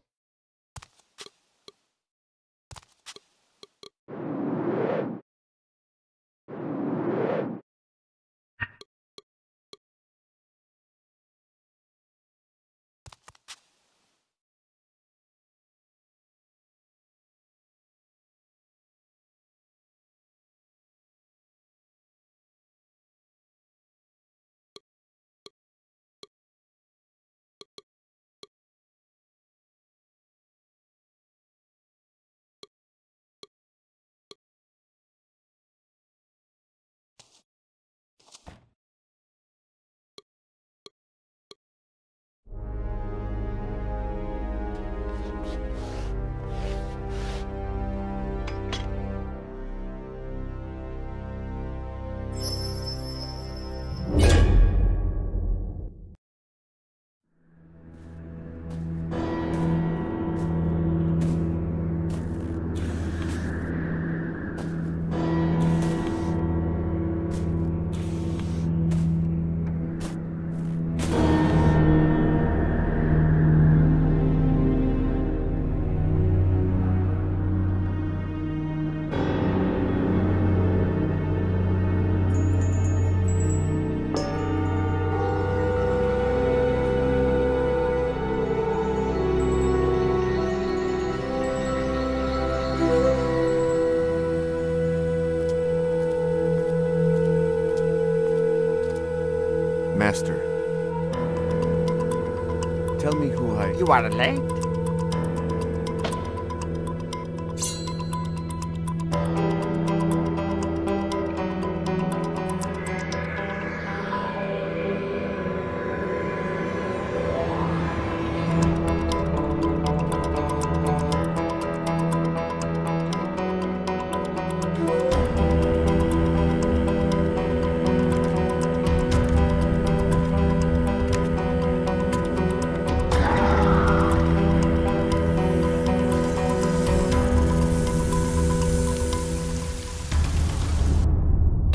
Who I. You are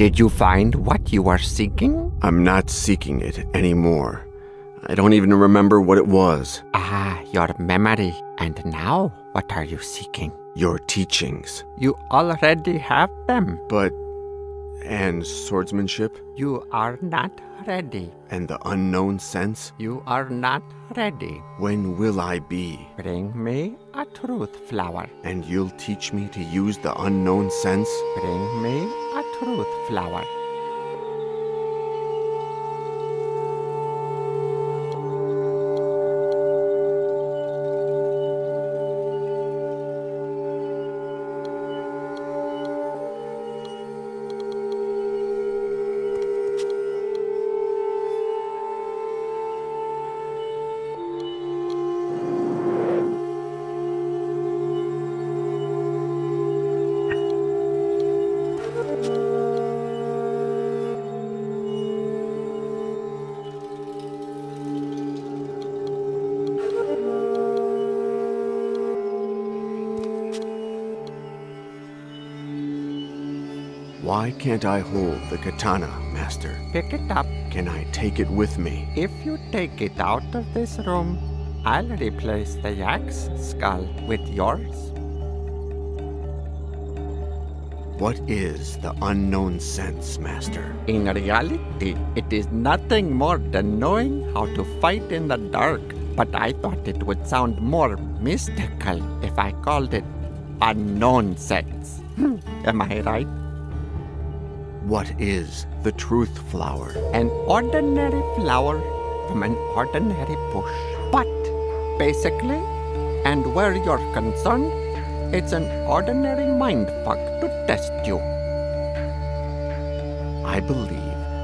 Did you find what you are seeking? I'm not seeking it anymore. I don't even remember what it was. Ah, your memory. And now, what are you seeking? Your teachings. You already have them. But. and swordsmanship? You are not ready. And the unknown sense? You are not ready. When will I be? Bring me a truth flower. And you'll teach me to use the unknown sense? Bring me a truth flower. Can't I hold the katana, Master? Pick it up. Can I take it with me? If you take it out of this room, I'll replace the yak's skull with yours. What is the unknown sense, Master? In reality, it is nothing more than knowing how to fight in the dark. But I thought it would sound more mystical if I called it unknown sense. Hmm, am I right? What is the truth flower? An ordinary flower from an ordinary bush. But basically, and where you're concerned, it's an ordinary mindfuck to test you. I believe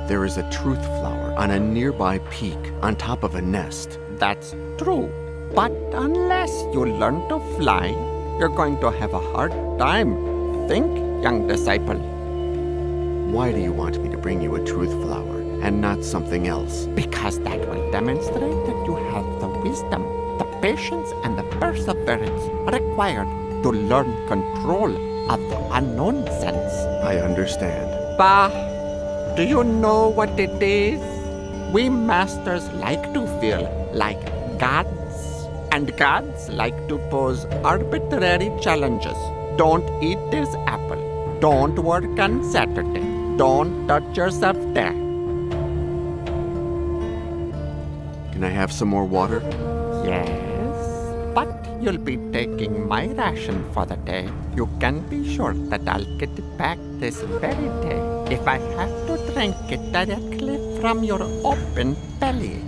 there is a truth flower on a nearby peak on top of a nest. That's true. But unless you learn to fly, you're going to have a hard time. Think, young disciple. Why do you want me to bring you a truth flower and not something else? Because that will demonstrate that you have the wisdom, the patience, and the perseverance required to learn control of the unknown sense. I understand. Bah! Do you know what it is? We masters like to feel like gods, and gods like to pose arbitrary challenges. Don't eat this apple. Don't work on Saturday. Don't touch yourself there. Can I have some more water? Yes, but you'll be taking my ration for the day. You can be sure that I'll get it back this very day if I have to drink it directly from your open belly.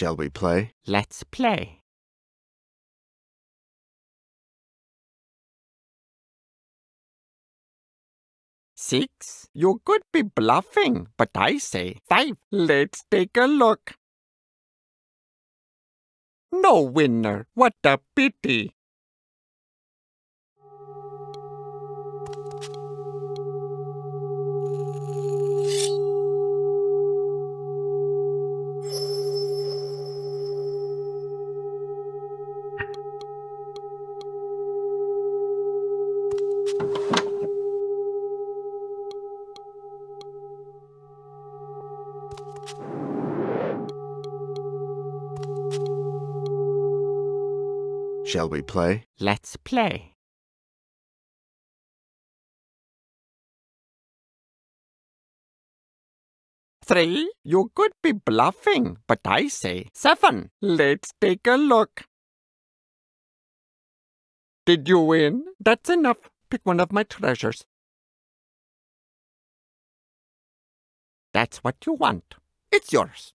Shall we play? Let's play. Six? You could be bluffing, but I say five. Let's take a look. No winner. What a pity. Shall we play? Let's play. Three? You could be bluffing, but I say seven. Let's take a look. Did you win? That's enough. Pick one of my treasures. That's what you want. It's yours.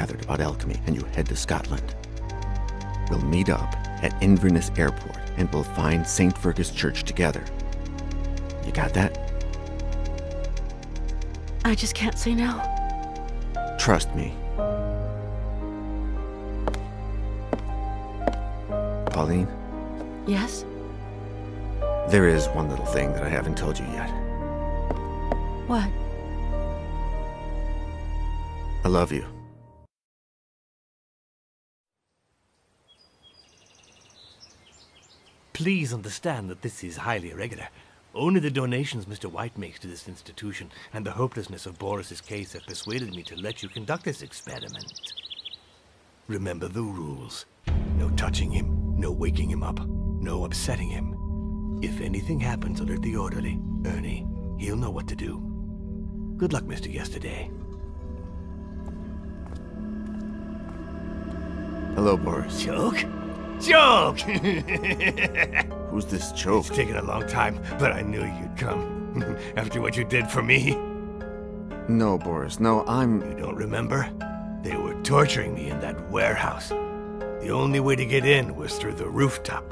Gathered about alchemy and you head to Scotland. We'll meet up at Inverness Airport and we'll find St. Fergus Church together. You got that? I just can't say no. Trust me. Pauline, Yes? there is one little thing that I haven't told you yet. What? I love you. Please understand that this is highly irregular. Only the donations Mr. White makes to this institution and the hopelessness of Boris's case have persuaded me to let you conduct this experiment. Remember the rules. No touching him, no waking him up, no upsetting him. If anything happens, alert the orderly, Ernie. He'll know what to do. Good luck, Mr. Yesterday. Hello, Boris. Choke? Choke! Who's this joke? It's taken a long time, but I knew you'd come. After what you did for me. No, Boris, no, I'm. You don't remember? They were torturing me in that warehouse. The only way to get in was through the rooftop.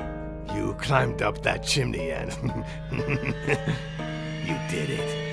You climbed up that chimney and. you did it.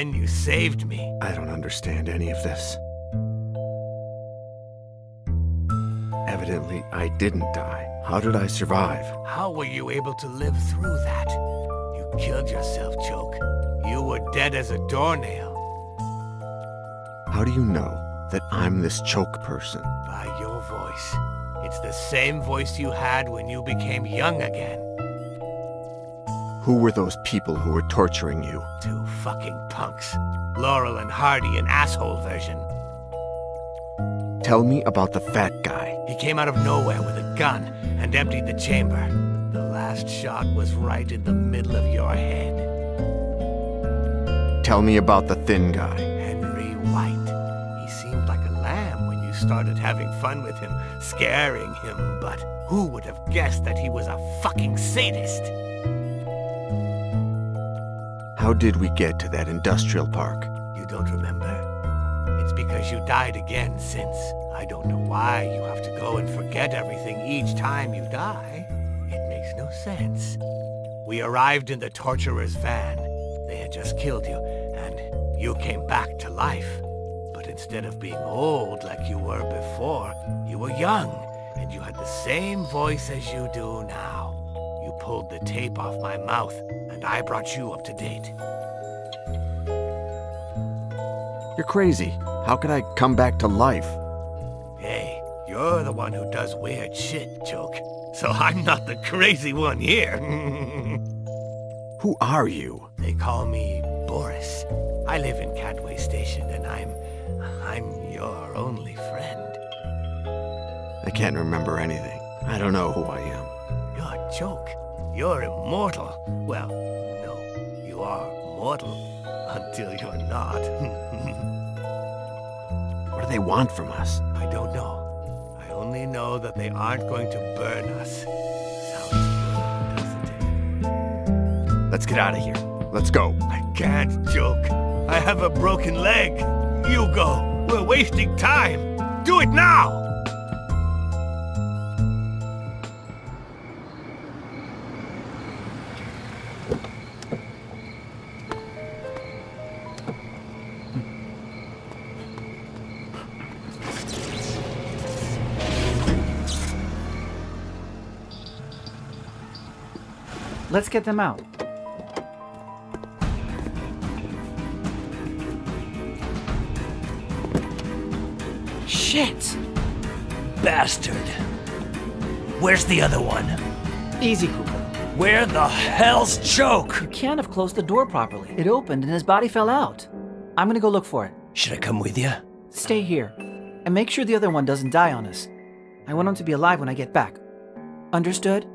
Then you saved me. I don't understand any of this. Evidently, I didn't die. How did I survive? How were you able to live through that? You killed yourself, Choke. You were dead as a doornail. How do you know that I'm this choke person? By your voice. It's the same voice you had when you became young again. Who were those people who were torturing you? Two fucking punks. Laurel and Hardy, an asshole version. Tell me about the fat guy. He came out of nowhere with a gun and emptied the chamber. The last shot was right in the middle of your head. Tell me about the thin guy. Henry White. He seemed like a lamb when you started having fun with him, scaring him, but who would have guessed that he was a fucking sadist? How did we get to that industrial park? You don't remember? It's because you died again since. I don't know why you have to go and forget everything each time you die. It makes no sense. We arrived in the torturer's van. They had just killed you, and you came back to life. But instead of being old like you were before, you were young, and you had the same voice as you do now. You pulled the tape off my mouth, and I brought you up to date. You're crazy. How could I come back to life? Hey, you're the one who does weird shit, Choke. So I'm not the crazy one here. Who are you? They call me Boris. I live in Cadway Station, and I'm... I'm your only friend. I can't remember anything. I don't know who I am. You're Choke. You're immortal. Well, no, you are mortal. Until you're not. what do they want from us? I don't know. I only know that they aren't going to burn us. Sounds good, doesn't it? Let's get out of here. Let's go. I can't, Choke. I have a broken leg. You go. We're wasting time. Do it now! Get them out. Shit! Bastard. Where's the other one? Easy, Cooper. Where the hell's Choke? You can't have closed the door properly. It opened and his body fell out. I'm gonna go look for it. Should I come with you? Stay here. And make sure the other one doesn't die on us. I want him to be alive when I get back. Understood?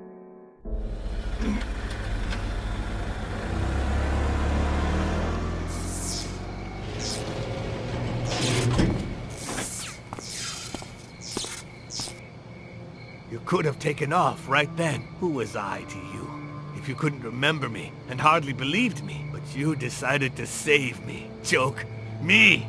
Could have taken off right then. Who was I to you? If you couldn't remember me and hardly believed me, but you decided to save me. Joke. Me!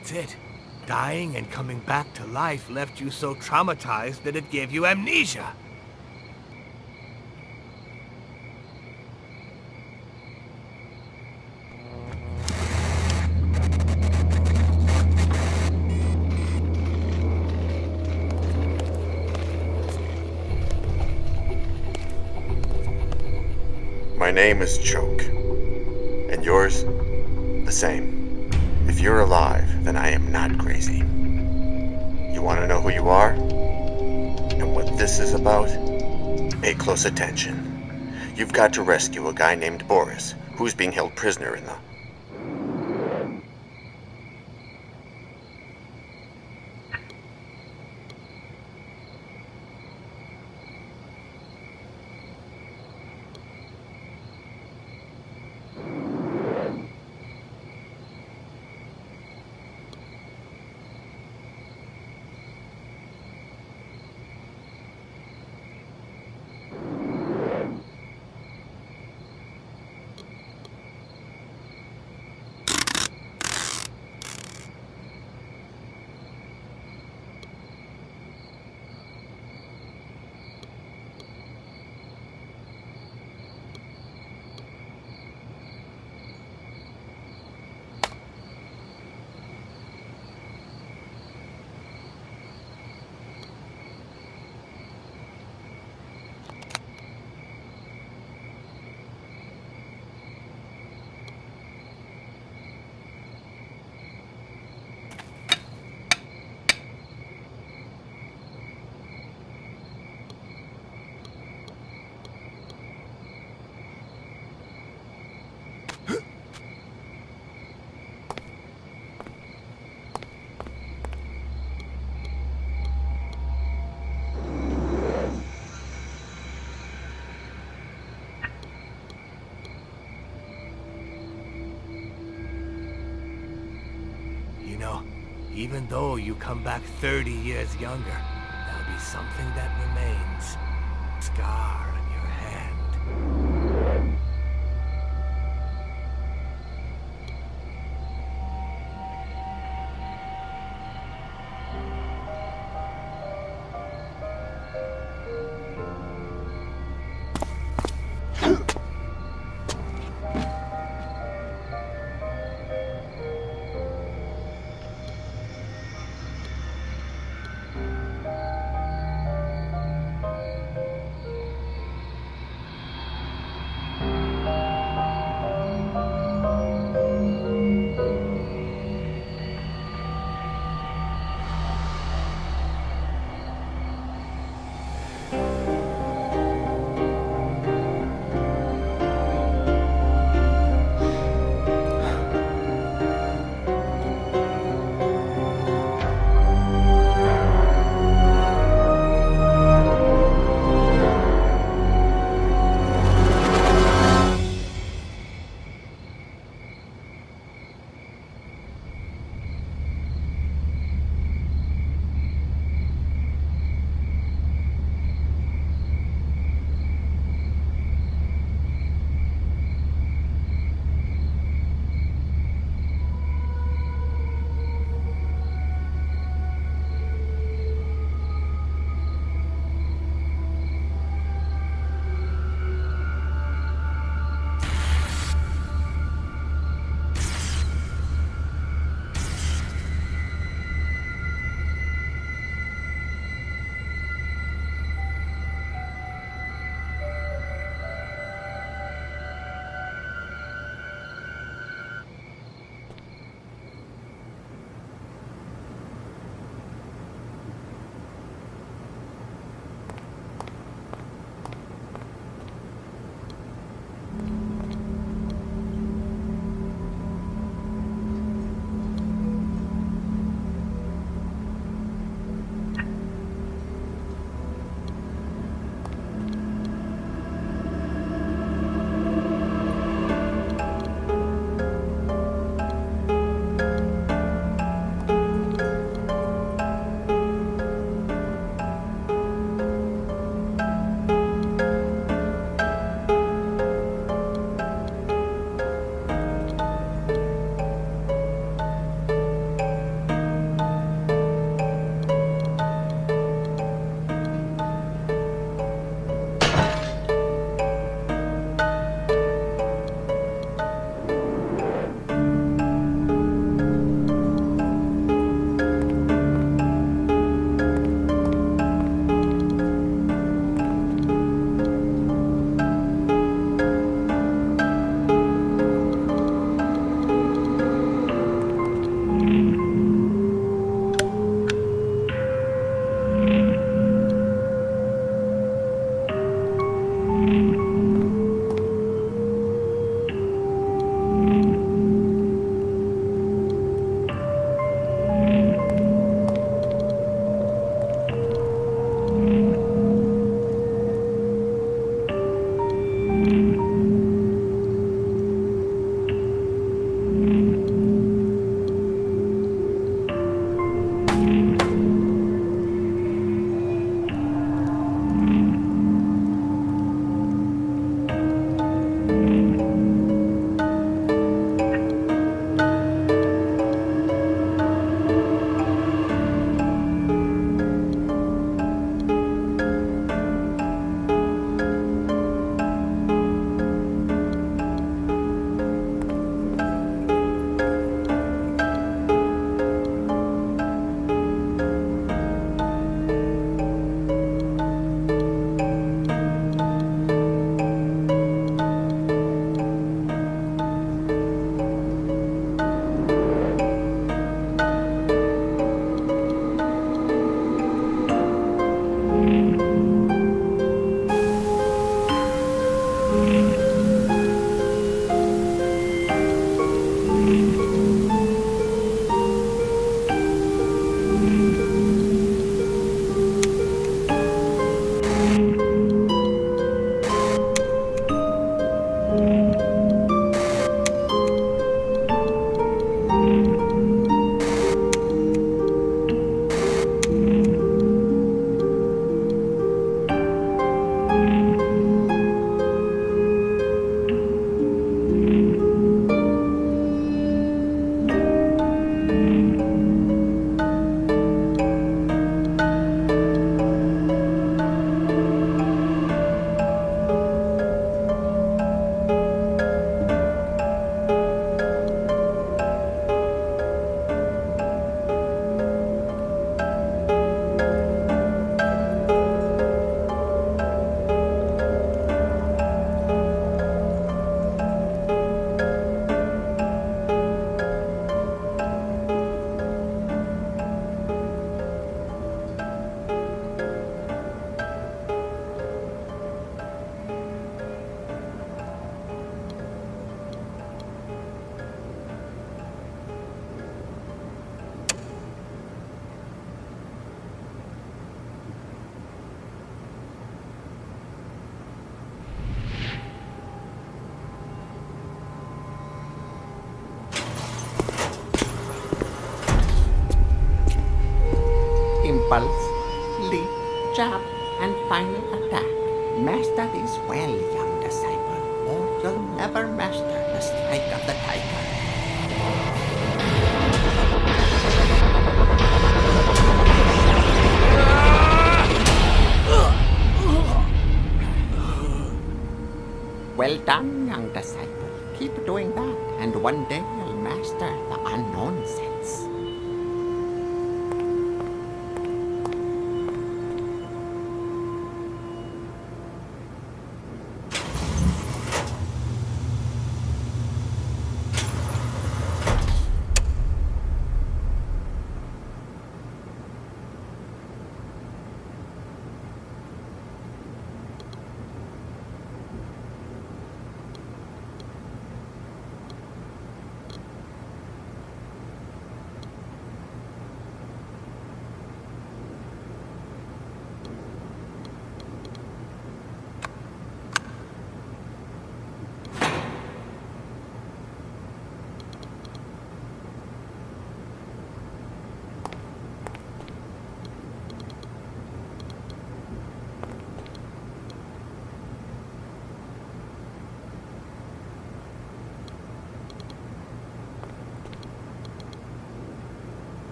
That's it. Dying and coming back to life left you so traumatized that it gave you amnesia. My name is Choke. And yours? The same. If you're alive, then I am not crazy. You want to know who you are? And what this is about? Pay close attention. You've got to rescue a guy named Boris, who's being held prisoner in the Even though you come back 30 years younger,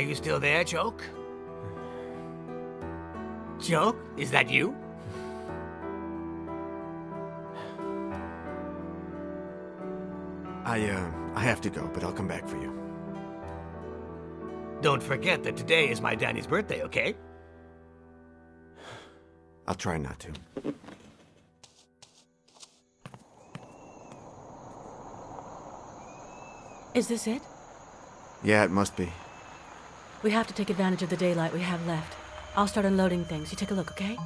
Are you still there, Choke? Choke? Is that you? I, uh, I have to go, but I'll come back for you. Don't forget that today is my Danny's birthday, okay? I'll try not to. Is this it? Yeah, it must be. We have to take advantage of the daylight we have left. I'll start unloading things. You take a look, okay?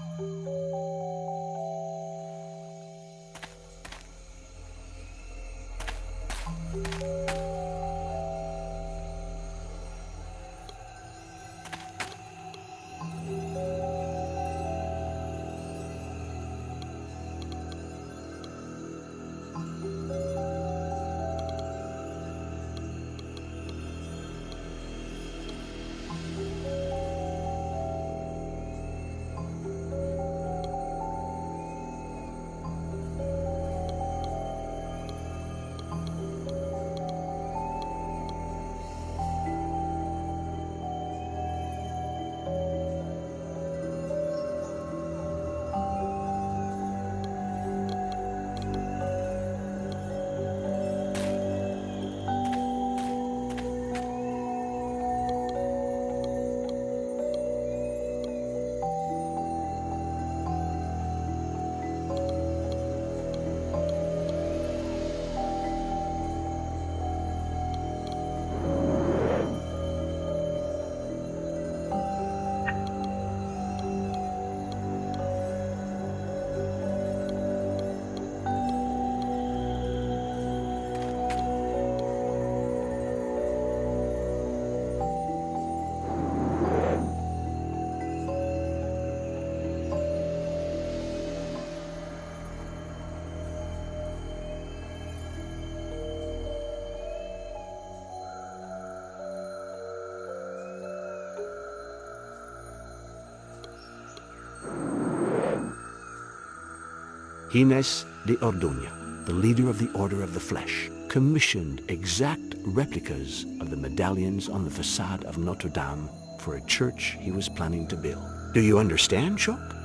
Gines de Orduña, the leader of the Order of the Flesh, commissioned exact replicas of the medallions on the facade of Notre Dame for a church he was planning to build. Do you understand, Choke?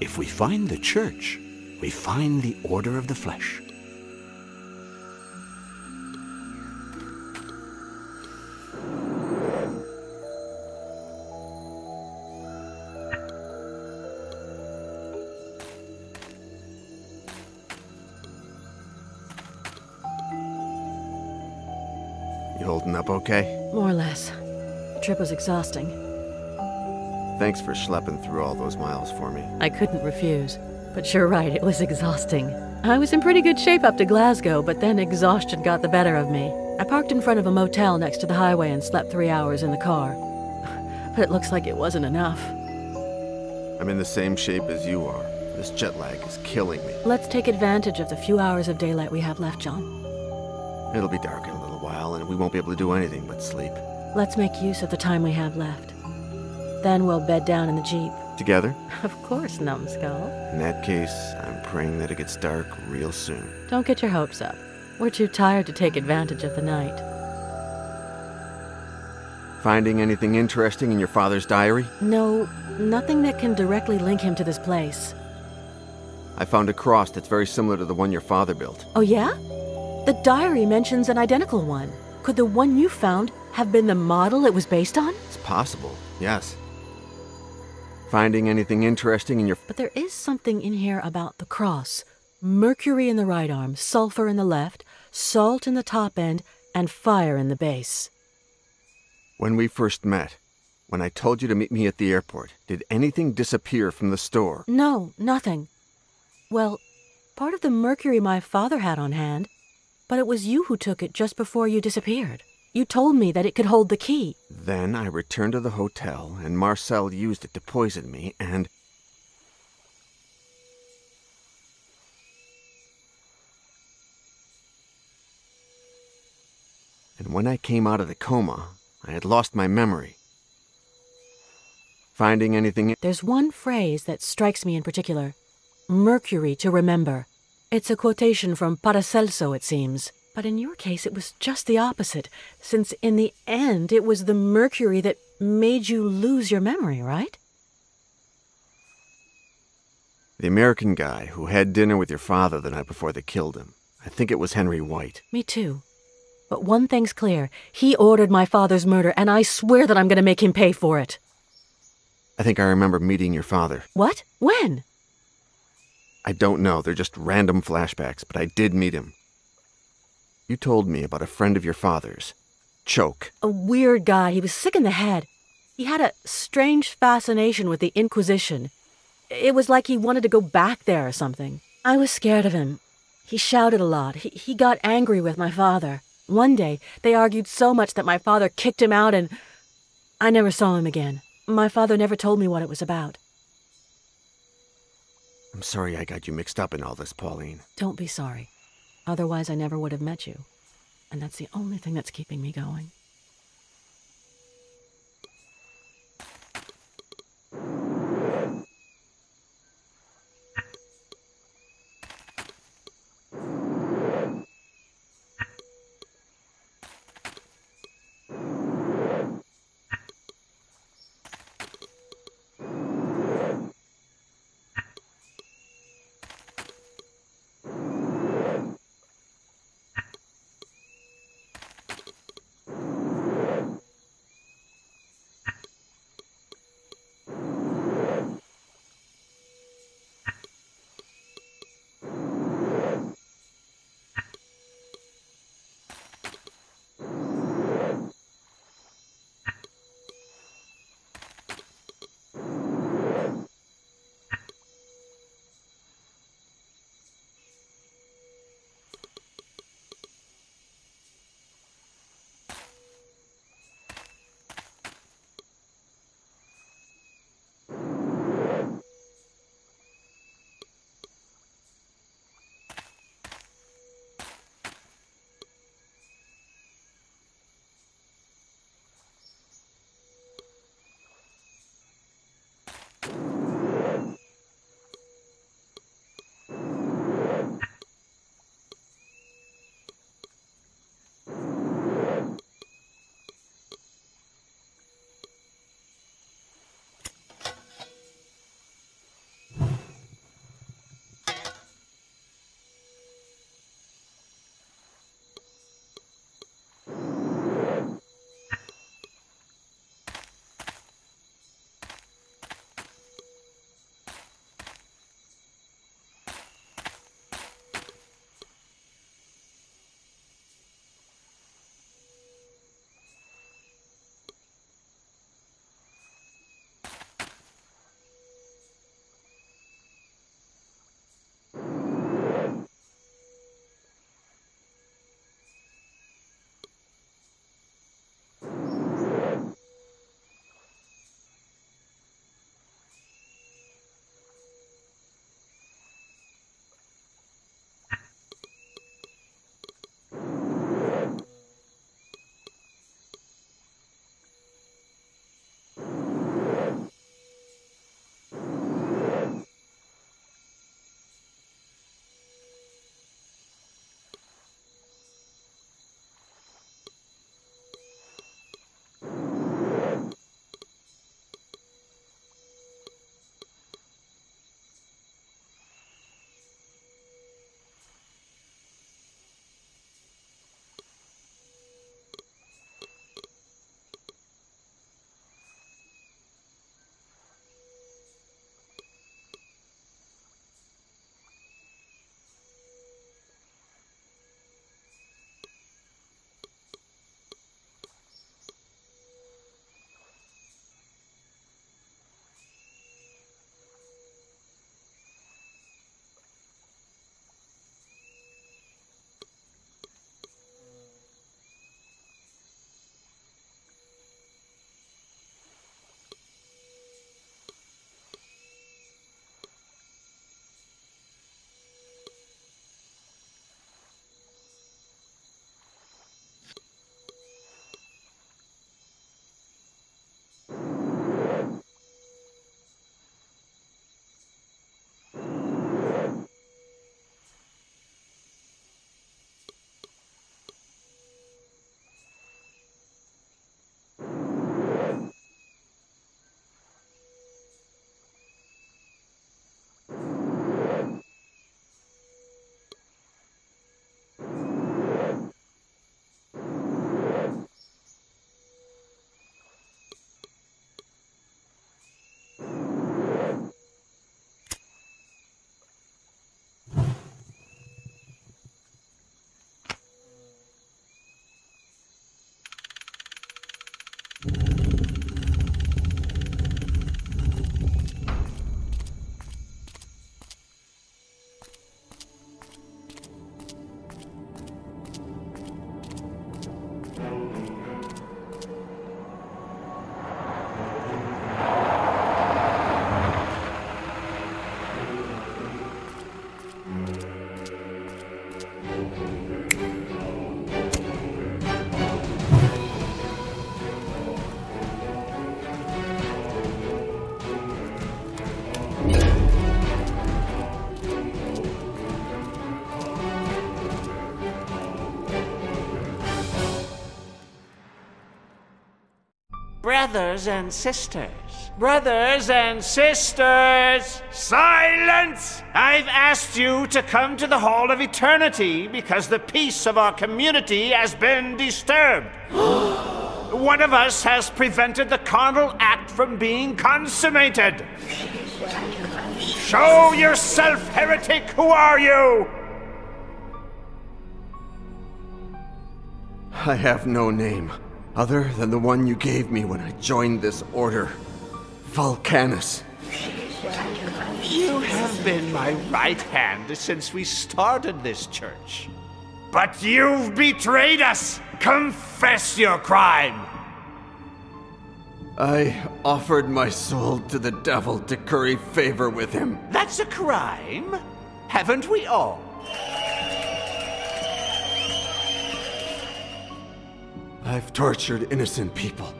If we find the church, we find the Order of the Flesh. Trip was exhausting. Thanks for schlepping through all those miles for me. I couldn't refuse. But you're right, it was exhausting. I was in pretty good shape up to Glasgow, but then exhaustion got the better of me. I parked in front of a motel next to the highway and slept three hours in the car. But it looks like it wasn't enough. I'm in the same shape as you are. This jet lag is killing me. Let's take advantage of the few hours of daylight we have left, John. It'll be dark in a little while, and we won't be able to do anything but sleep. Let's make use of the time we have left. Then we'll bed down in the Jeep. Together? Of course, numbskull. In that case, I'm praying that it gets dark real soon. Don't get your hopes up. We're too tired to take advantage of the night. Finding anything interesting in your father's diary? No, nothing that can directly link him to this place. I found a cross that's very similar to the one your father built. Oh, yeah? The diary mentions an identical one. Could the one you found have been the model it was based on? It's possible, yes. Finding anything interesting in your. But there is something in here about the cross mercury in the right arm, sulfur in the left, salt in the top end, and fire in the base. When we first met, when I told you to meet me at the airport, did anything disappear from the store? No, nothing. Well, part of the mercury my father had on hand, but it was you who took it just before you disappeared. You told me that it could hold the key. Then I returned to the hotel, and Marcel used it to poison me, and. And when I came out of the coma, I had lost my memory. Finding anything. There's one phrase that strikes me in particular Mercury to remember. It's a quotation from Paracelso, it seems. But in your case, it was just the opposite, since in the end, it was the mercury that made you lose your memory, right? The American guy who had dinner with your father the night before they killed him. I think it was Henry White. Me too. But one thing's clear he ordered my father's murder, and I swear that I'm going to make him pay for it. I think I remember meeting your father. What? When? I don't know. They're just random flashbacks, but I did meet him. You told me about a friend of your father's, Choke. A weird guy. He was sick in the head. He had a strange fascination with the Inquisition. It was like he wanted to go back there or something. I was scared of him. He shouted a lot. He, he got angry with my father. One day, they argued so much that my father kicked him out and. I never saw him again. My father never told me what it was about. I'm sorry I got you mixed up in all this, Pauline. Don't be sorry. Otherwise, I never would have met you. And that's the only thing that's keeping me going. Brothers and sisters. Brothers and sisters! Silence! I've asked you to come to the Hall of Eternity because the peace of our community has been disturbed. One of us has prevented the carnal act from being consummated. Show yourself, heretic! Who are you? I have no name, other than the one you gave me when I joined this order. Vulcanus. You have been my right hand since we started this church. But you've betrayed us! Confess your crime! I offered my soul to the devil to curry favor with him. That's a crime? Haven't we all? I've tortured innocent people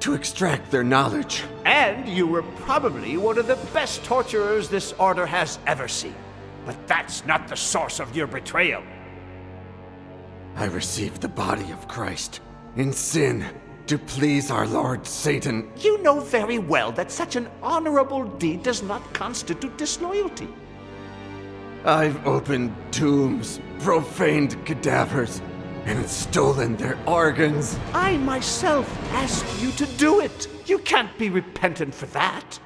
to extract their knowledge. And you were probably one of the best torturers this order has ever seen. But that's not the source of your betrayal. I received the body of Christ in sin to please our Lord Satan. You know very well that such an honorable deed does not constitute disloyalty. I've opened tombs, profaned cadavers, and stolen their organs. I myself asked you to do it. You can't be repentant for that.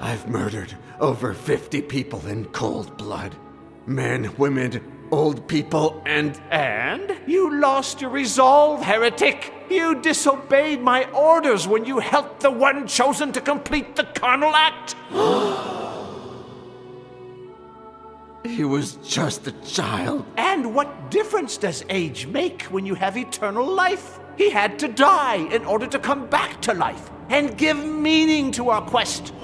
I've murdered over 50 people in cold blood. Men, women, old people, and. And? You lost your resolve, heretic! You disobeyed my orders when you helped the one chosen to complete the carnal act! He was just a child. And what difference does age make when you have eternal life? He had to die in order to come back to life and give meaning to our quest.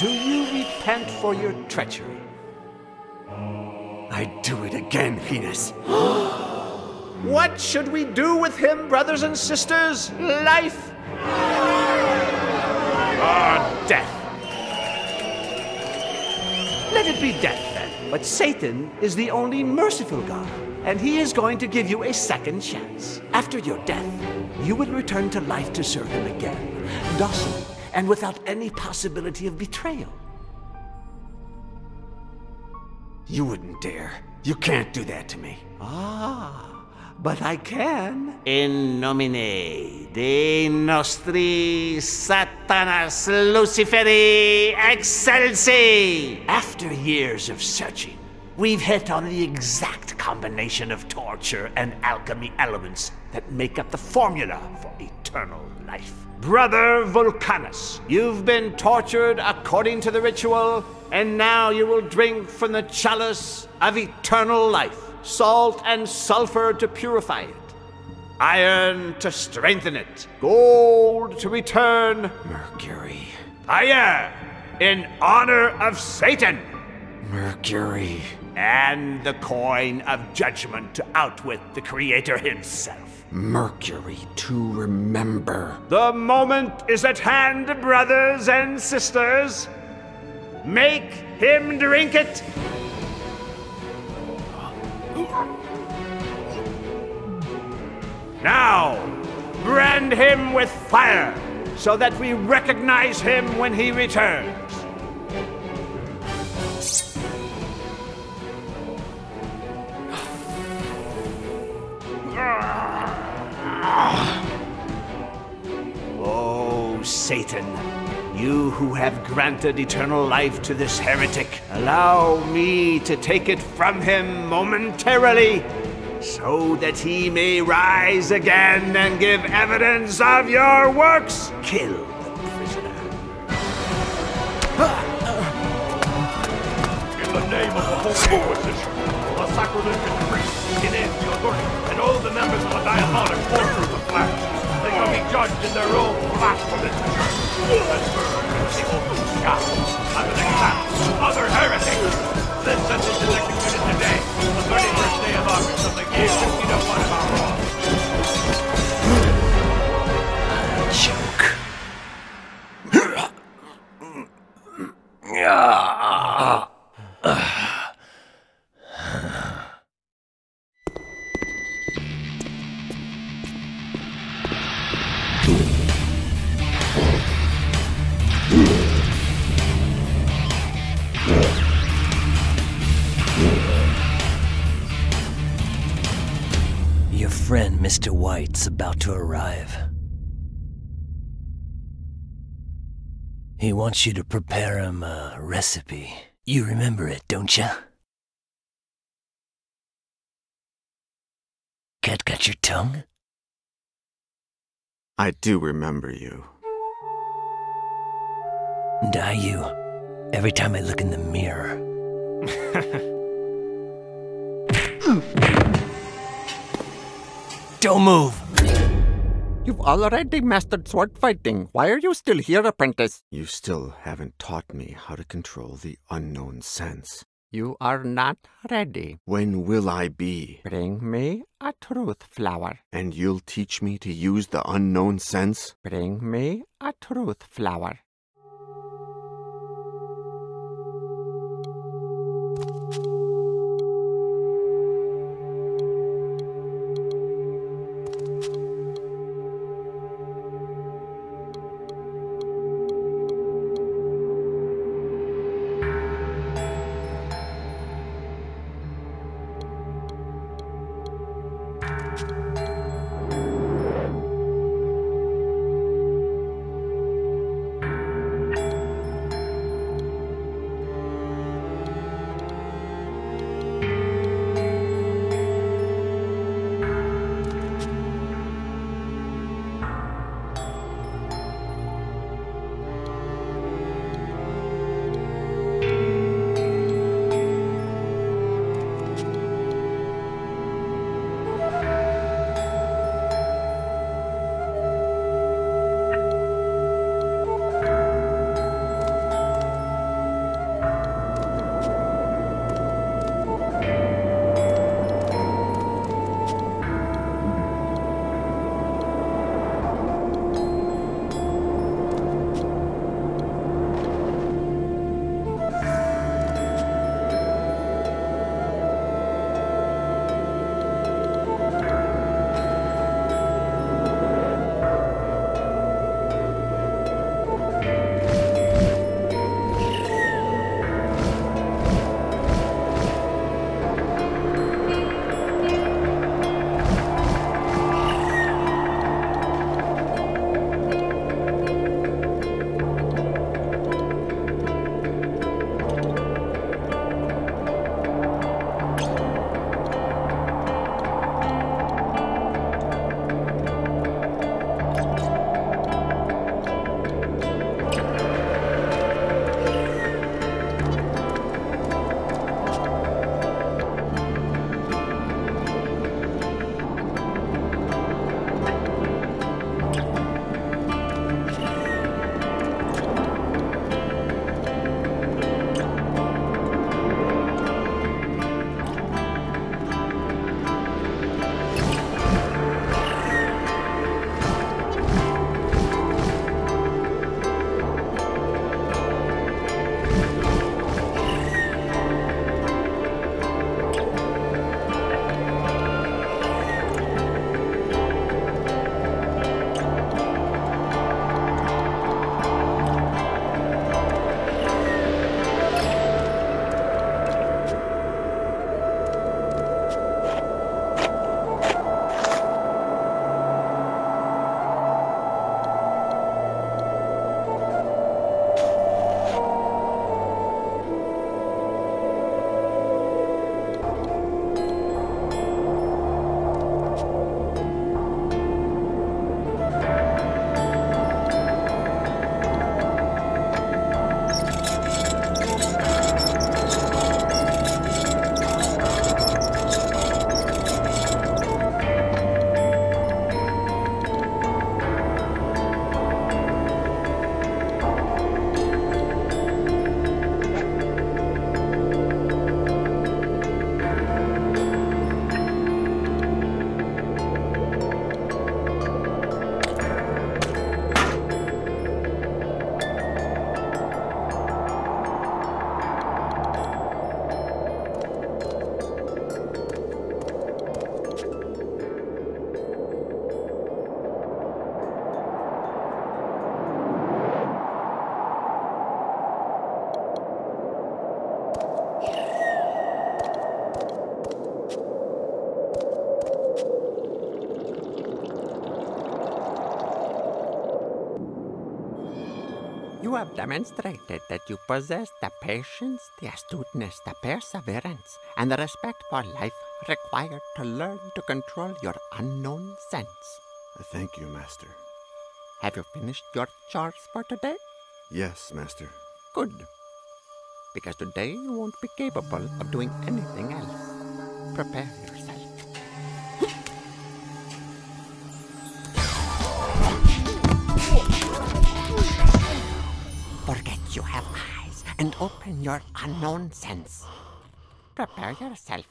Do you repent for your treachery? I'd do it again, Venus. what should we do with him, brothers and sisters? Life? Or death? Let it be death then. But Satan is the only merciful God, and he is going to give you a second chance. After your death, you will return to life to serve him again, docile and without any possibility of betrayal. You wouldn't dare. You can't do that to me. Ah, but I can. In nomine de nostri Satanas Luciferi Excelsi. After years of searching, we've hit on the exact combination of torture and alchemy elements that make up the formula for eternal life. Brother Vulcanus, you've been tortured according to the ritual, and now you will drink from the chalice of eternal life salt and sulfur to purify it, iron to strengthen it, gold to return Mercury. fire in honor of Satan, Mercury. and the coin of judgment to outwit the Creator himself. Mercury to remember. The moment is at hand, brothers and sisters. Make him drink it. Now, brand him with fire so that we recognize him when he returns. Oh, Satan, you who have granted eternal life to this heretic, allow me to take it from him momentarily so that he may rise again and give evidence of your works. Kill the prisoner. In the name of the Holy Inquisition, the sacrilegious priest, in the authority, and all the members of the diabolic order of the Flesh, they shall be judged in their own blasphemous church, and burned in the Choke. Your friend, Mr. White's about to arrive. He wants you to prepare him a recipe. You remember it, don't you? Cat got your tongue? I do remember you. And I you. Every time I look in the mirror. Don't move! You've already mastered sword fighting. Why are you still here, apprentice? You still haven't taught me how to control the unknown sense. You are not ready. When will I be? Bring me a truth flower. And you'll teach me to use the unknown sense? Bring me a truth flower. Demonstrated that you possess the patience, the astuteness, the perseverance, and the respect for life required to learn to control your unknown sense. Thank you, Master. Have you finished your chores for today? Yes, Master. Good. Because today you won't be capable of doing anything else. Prepare yourself. Forget you have eyes and open your unknown sense. Prepare yourself.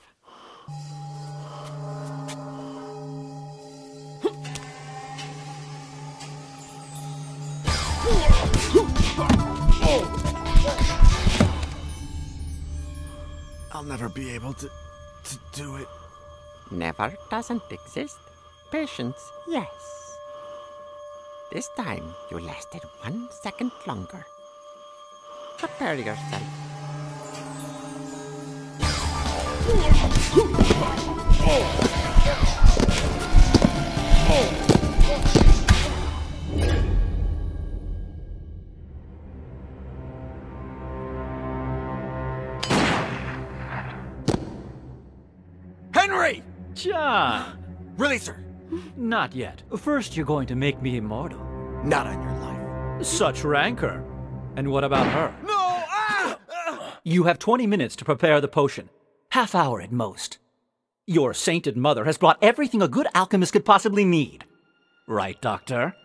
I'll never be able to, to do it. Never doesn't exist. Patience, yes. This time you lasted one second longer. Prepare yourself. Henry! John! Really, sir? Not yet. First, you're going to make me immortal. Not on your life. Such rancor. And what about her? No! Ah! You have 20 minutes to prepare the potion. Half hour at most. Your sainted mother has brought everything a good alchemist could possibly need. Right, Doctor?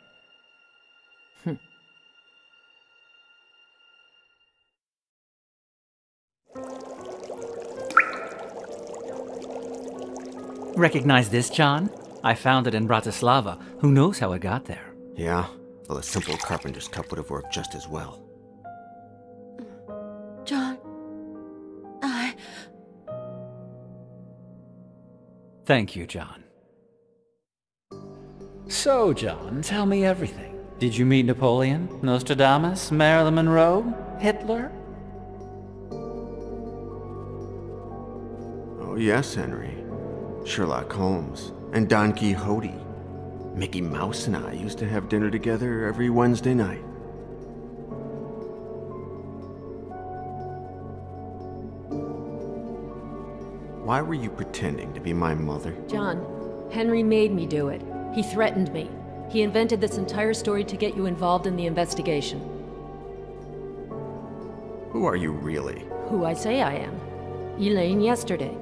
Recognize this, John? I found it in Bratislava. Who knows how it got there? Yeah? Well, a simple carpenter's cup would have worked just as well. Thank you, John. So, John, tell me everything. Did you meet Napoleon, Nostradamus, Marilyn Monroe, Hitler? Oh, yes, Henry. Sherlock Holmes and Don Quixote. Mickey Mouse and I used to have dinner together every Wednesday night. Why were you pretending to be my mother? John, Henry made me do it. He threatened me. He invented this entire story to get you involved in the investigation. Who are you really? Who I say I am. Elaine yesterday.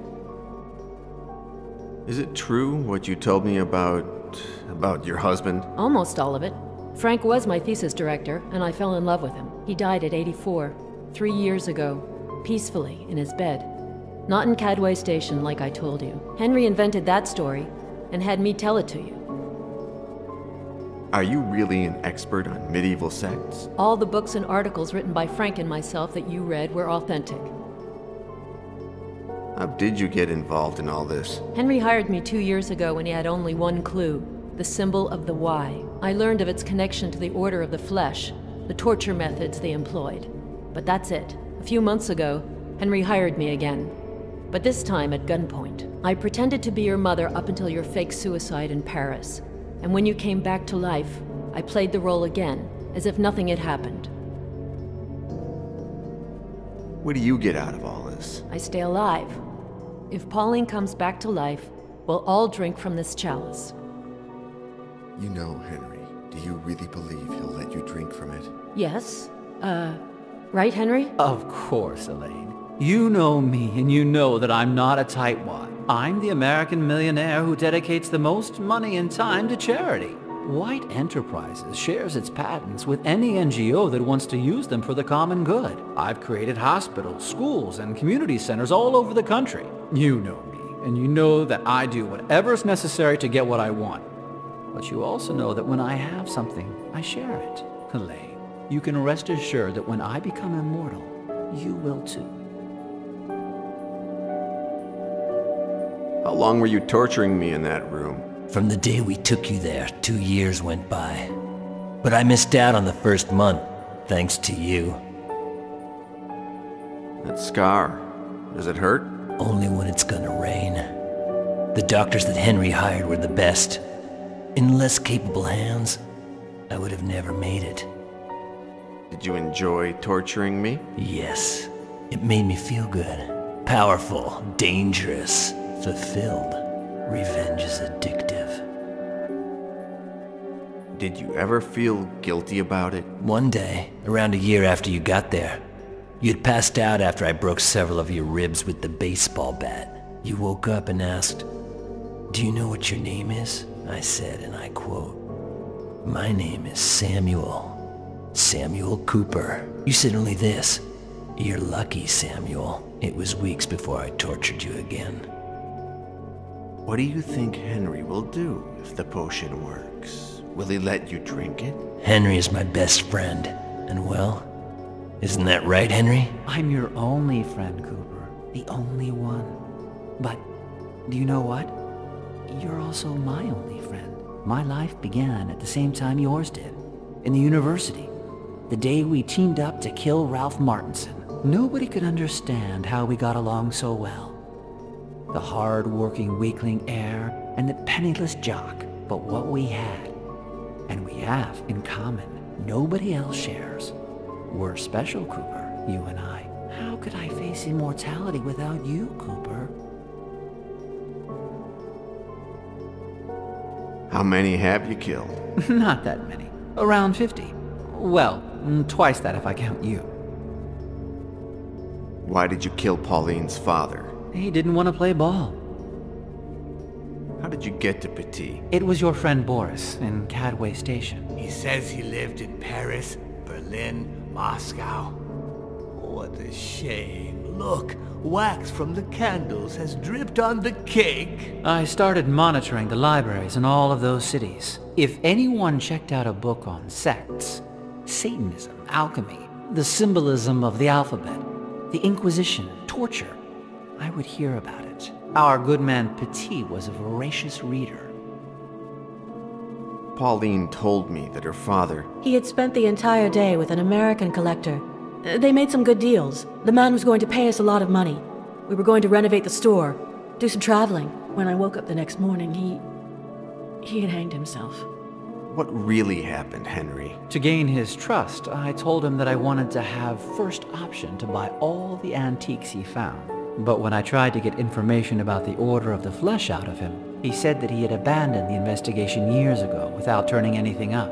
Is it true what you told me about. about your husband? Almost all of it. Frank was my thesis director, and I fell in love with him. He died at 84, three years ago, peacefully in his bed. Not in Cadway Station, like I told you. Henry invented that story and had me tell it to you. Are you really an expert on medieval sects? All the books and articles written by Frank and myself that you read were authentic. How did you get involved in all this? Henry hired me two years ago when he had only one clue the symbol of the Y. I learned of its connection to the Order of the Flesh, the torture methods they employed. But that's it. A few months ago, Henry hired me again. But this time at gunpoint. I pretended to be your mother up until your fake suicide in Paris. And when you came back to life, I played the role again, as if nothing had happened. What do you get out of all this? I stay alive. If Pauline comes back to life, we'll all drink from this chalice. You know, Henry, do you really believe he'll let you drink from it? Yes? Uh, right, Henry? Of course, Elaine. You know me, and you know that I'm not a tightwad. I'm the American millionaire who dedicates the most money and time to charity. White Enterprises shares its patents with any NGO that wants to use them for the common good. I've created hospitals, schools, and community centers all over the country. You know me, and you know that I do whatever's necessary to get what I want. But you also know that when I have something, I share it. Elaine, you can rest assured that when I become immortal, you will too. How long were you torturing me in that room? From the day we took you there, two years went by. But I missed out on the first month, thanks to you. That scar, does it hurt? Only when it's gonna rain. The doctors that Henry hired were the best. In less capable hands, I would have never made it. Did you enjoy torturing me? Yes. It made me feel good. Powerful, dangerous, fulfilled. Revenge is addictive. Did you ever feel guilty about it? One day, around a year after you got there, you'd passed out after I broke several of your ribs with the baseball bat. You woke up and asked, Do you know what your name is? I said, and I quote, My name is Samuel. Samuel Cooper. You said only this. You're lucky, Samuel. It was weeks before I tortured you again. What do you think Henry will do if the potion works? Will he let you drink it? Henry is my best friend. And well, isn't that right, Henry? I'm your only friend, Cooper. The only one. But, do you know what? You're also my only friend. My life began at the same time yours did. In the university. The day we teamed up to kill Ralph Martinson. Nobody could understand how we got along so well. The hard-working weakling heir and the penniless jock. But what we had, and we have in common, nobody else shares. We're special, Cooper, you and I. How could I face immortality without you, Cooper? How many have you killed? Not that many. Around 50. Well, mm, twice that if I count you. Why did you kill Pauline's father? He didn't want to play ball. How did you get to Petit? It was your friend Boris in Cadway Station. He says he lived in Paris, Berlin, Moscow. What a shame. Look, wax from the candles has dripped on the cake. I started monitoring the libraries in all of those cities. If anyone checked out a book on sects, Satanism, alchemy, the symbolism of the alphabet, the Inquisition, torture, I would hear about it. Our good man Petit was a voracious reader. Pauline told me that her father... He had spent the entire day with an American collector. Uh, They made some good deals. The man was going to pay us a lot of money. We were going to renovate the store, do some traveling. When I woke up the next morning, he... he had hanged himself. What really happened, Henry? To gain his trust, I told him that I wanted to have first option to buy all the antiques he found. But when I tried to get information about the Order of the Flesh out of him, he said that he had abandoned the investigation years ago without turning anything up.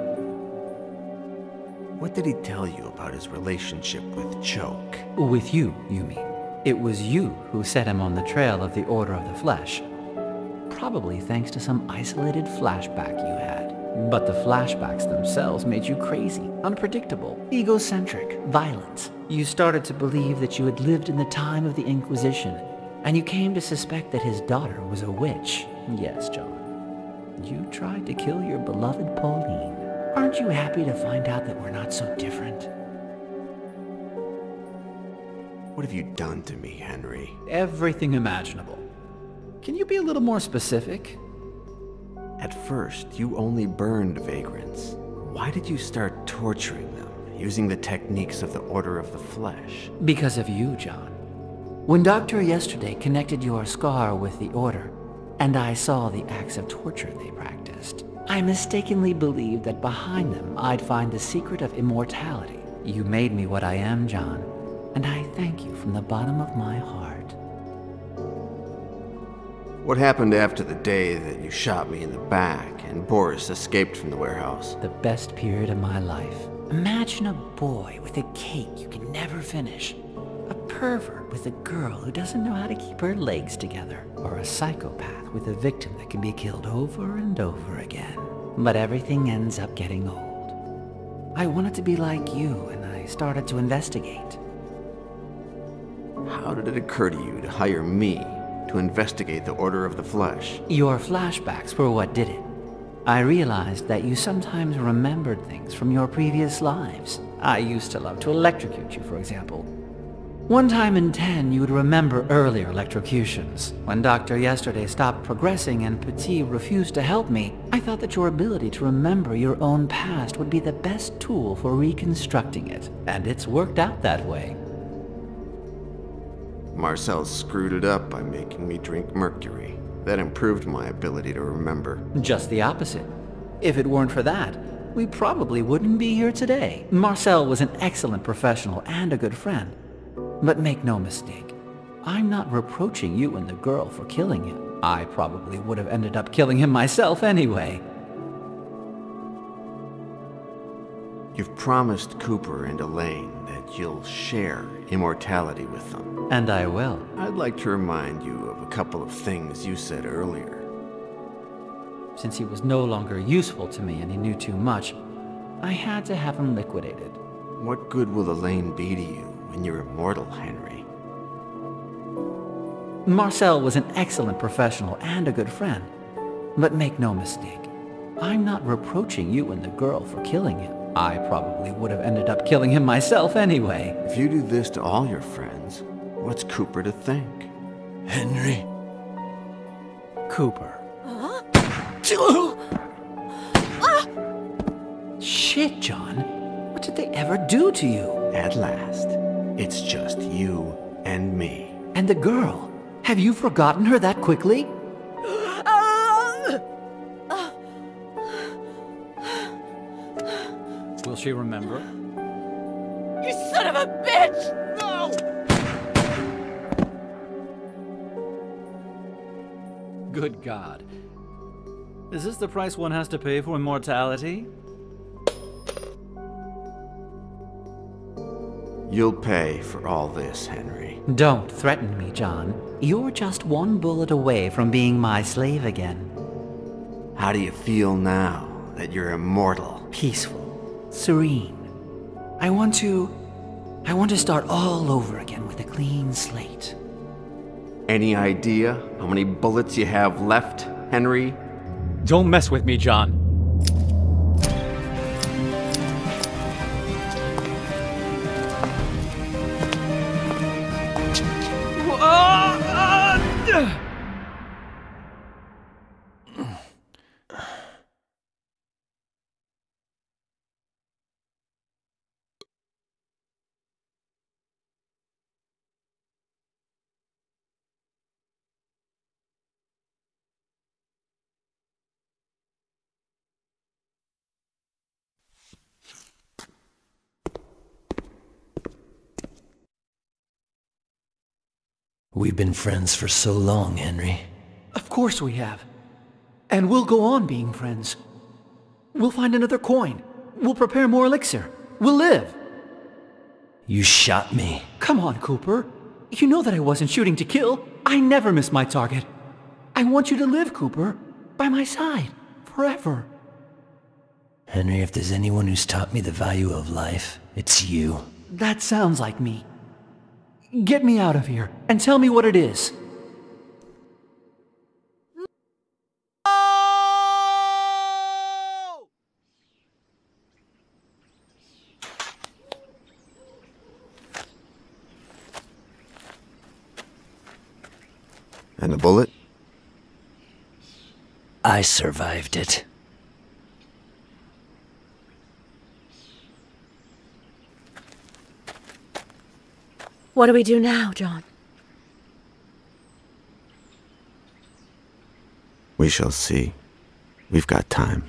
What did he tell you about his relationship with Choke? With you, you mean? It was you who set him on the trail of the Order of the Flesh. Probably thanks to some isolated flashback you had. But the flashbacks themselves made you crazy, unpredictable, egocentric, violent. You started to believe that you had lived in the time of the Inquisition, and you came to suspect that his daughter was a witch. Yes, John. You tried to kill your beloved Pauline. Aren't you happy to find out that we're not so different? What have you done to me, Henry? Everything imaginable. Can you be a little more specific? At first, you only burned vagrants. Why did you start torturing them, using the techniques of the Order of the Flesh? Because of you, John. When Doctor yesterday connected your scar with the Order, and I saw the acts of torture they practiced, I mistakenly believed that behind them I'd find the secret of immortality. You made me what I am, John, and I thank you from the bottom of my heart. What happened after the day that you shot me in the back and Boris escaped from the warehouse? The best period of my life. Imagine a boy with a cake you can never finish. A pervert with a girl who doesn't know how to keep her legs together. Or a psychopath with a victim that can be killed over and over again. But everything ends up getting old. I wanted to be like you, and I started to investigate. How did it occur to you to hire me to investigate the Order of the Flesh? Your flashbacks were what did it. I realized that you sometimes remembered things from your previous lives. I used to love to electrocute you, for example. One time in ten, you would remember earlier electrocutions. When Doctor yesterday stopped progressing and Petit refused to help me, I thought that your ability to remember your own past would be the best tool for reconstructing it. And it's worked out that way. Marcel screwed it up by making me drink mercury. That improved my ability to remember. Just the opposite. If it weren't for that, we probably wouldn't be here today. Marcel was an excellent professional and a good friend. But make no mistake, I'm not reproaching you and the girl for killing him. I probably would have ended up killing him myself anyway. You've promised Cooper and Elaine that you'll share immortality with them. And I will. I'd like to remind you of a couple of things you said earlier. Since he was no longer useful to me and he knew too much, I had to have him liquidated. What good will Elaine be to you when you're immortal, Henry? Marcel was an excellent professional and a good friend. But make no mistake, I'm not reproaching you and the girl for killing him. I probably would have ended up killing him myself anyway. If you do this to all your friends, what's Cooper to think? Henry. Cooper. Huh? Shit, John. What did they ever do to you? At last, it's just you and me. And the girl? Have you forgotten her that quickly? She remember? You son of a bitch! No! Good God. Is this the price one has to pay for immortality? You'll pay for all this, Henry. Don't threaten me, John. You're just one bullet away from being my slave again. How do you feel now that you're immortal? Peaceful, serene. I want to. I want to start all over again with a clean slate. Any idea how many bullets you have left, Henry? Don't mess with me, John. We've been friends for so long, Henry. Of course we have. And we'll go on being friends. We'll find another coin. We'll prepare more elixir. We'll live. You shot me. Come on, Cooper. You know that I wasn't shooting to kill. I never miss my target. I want you to live, Cooper. By my side. Forever. Henry, if there's anyone who's taught me the value of life, it's you. That sounds like me. Get me out of here and tell me what it is. And the bullet? I survived it. What do we do now, John? We shall see. We've got time.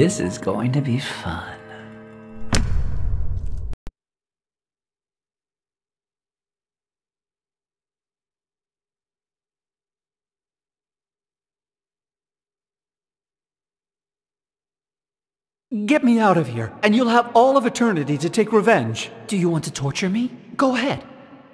This is going to be fun. Get me out of here, and you'll have all of eternity to take revenge. Do you want to torture me? Go ahead.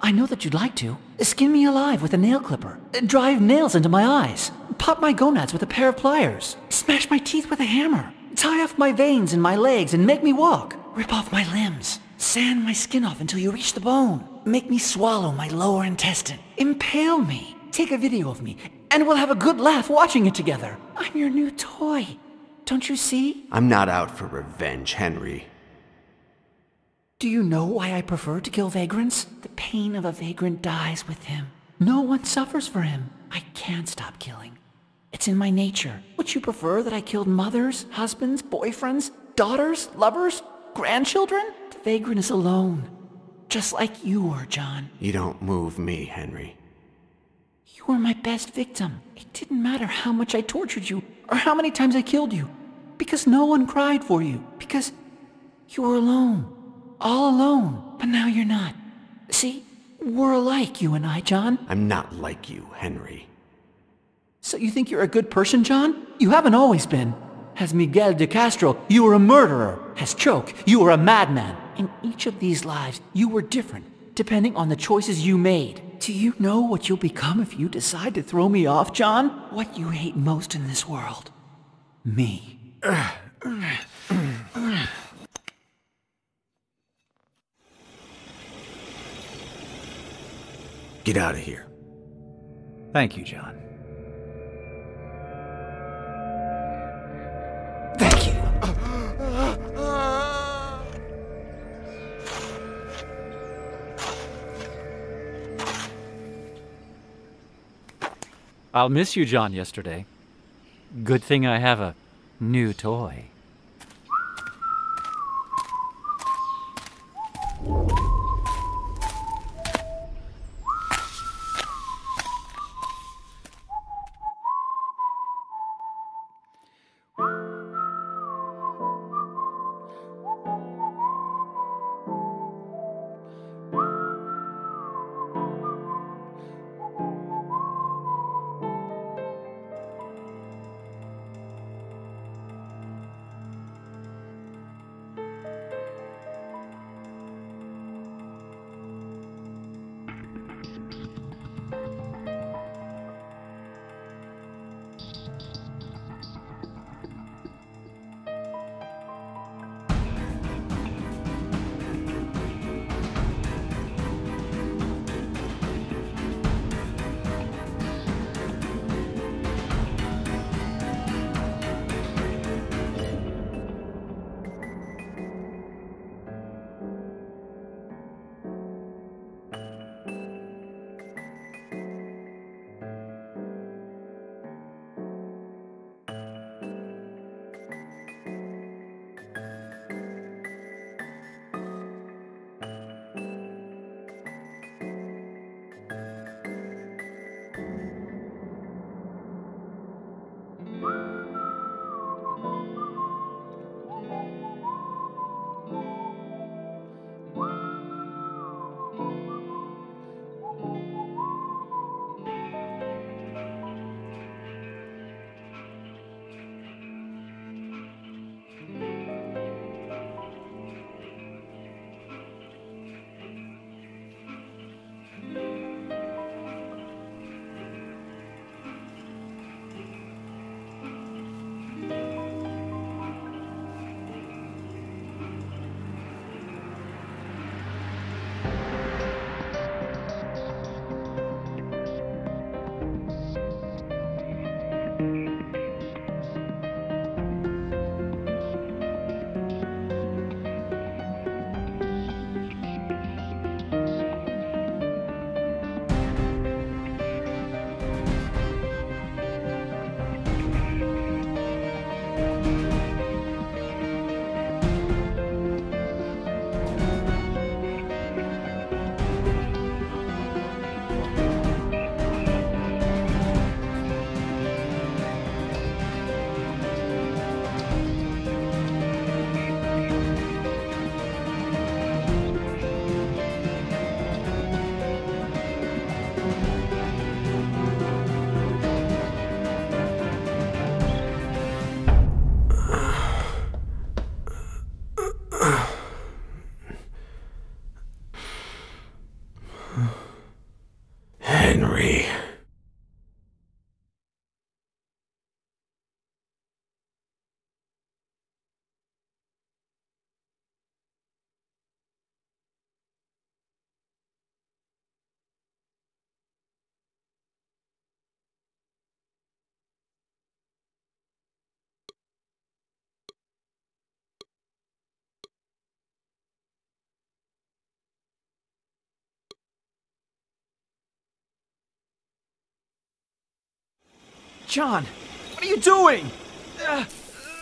I know that you'd like to. Skin me alive with a nail clipper. Drive nails into my eyes. Pop my gonads with a pair of pliers. Smash my teeth with a hammer. Tie off my veins and my legs and make me walk. Rip off my limbs. Sand my skin off until you reach the bone. Make me swallow my lower intestine. Impale me. Take a video of me, and we'll have a good laugh watching it together. I'm your new toy. Don't you see? I'm not out for revenge, Henry. Do you know why I prefer to kill vagrants? The pain of a vagrant dies with him. No one suffers for him. I can't stop killing. It's in my nature. Would you prefer that I killed mothers, husbands, boyfriends, daughters, lovers, grandchildren? The vagrant is alone. Just like you were, John. You don't move me, Henry. You were my best victim. It didn't matter how much I tortured you, or how many times I killed you. Because no one cried for you. Because you were alone. All alone. But now you're not. See? We're alike, you and I, John. I'm not like you, Henry. So you think you're a good person, John? You haven't always been. As Miguel de Castro, you were a murderer. As Choke, you were a madman. In each of these lives, you were different, depending on the choices you made. Do you know what you'll become if you decide to throw me off, John? What you hate most in this world? Me. Get out of here. Thank you, John. I'll miss you, John, yesterday. Good thing I have a new toy. John, what are you doing? Uh,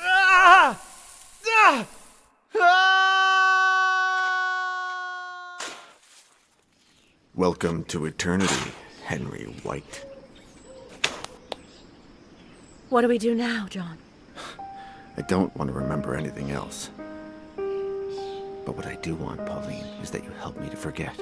ah! Ah! Welcome to eternity, Henry White. What do we do now, John? I don't want to remember anything else. But what I do want, Pauline, is that you help me to forget.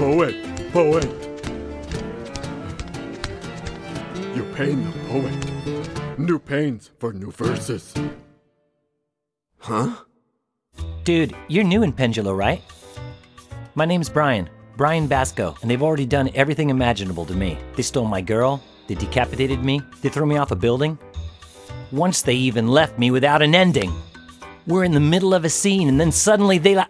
Poet, poet. You pain the poet. New pains for new verses. Huh? Dude, you're new in Pendulo, right? My name's Brian, Brian Basco, and they've already done everything imaginable to me. They stole my girl, they decapitated me, they threw me off a building. Once they even left me without an ending. We're in the middle of a scene, and then suddenly they la-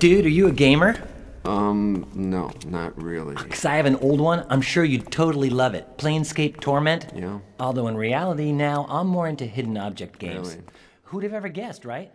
Dude, are you a gamer? Um, no, not really. Because I have an old one. I'm sure you'd totally love it. Planescape Torment. Yeah. Although in reality now, I'm more into hidden object games. Really? Who'd have ever guessed, right?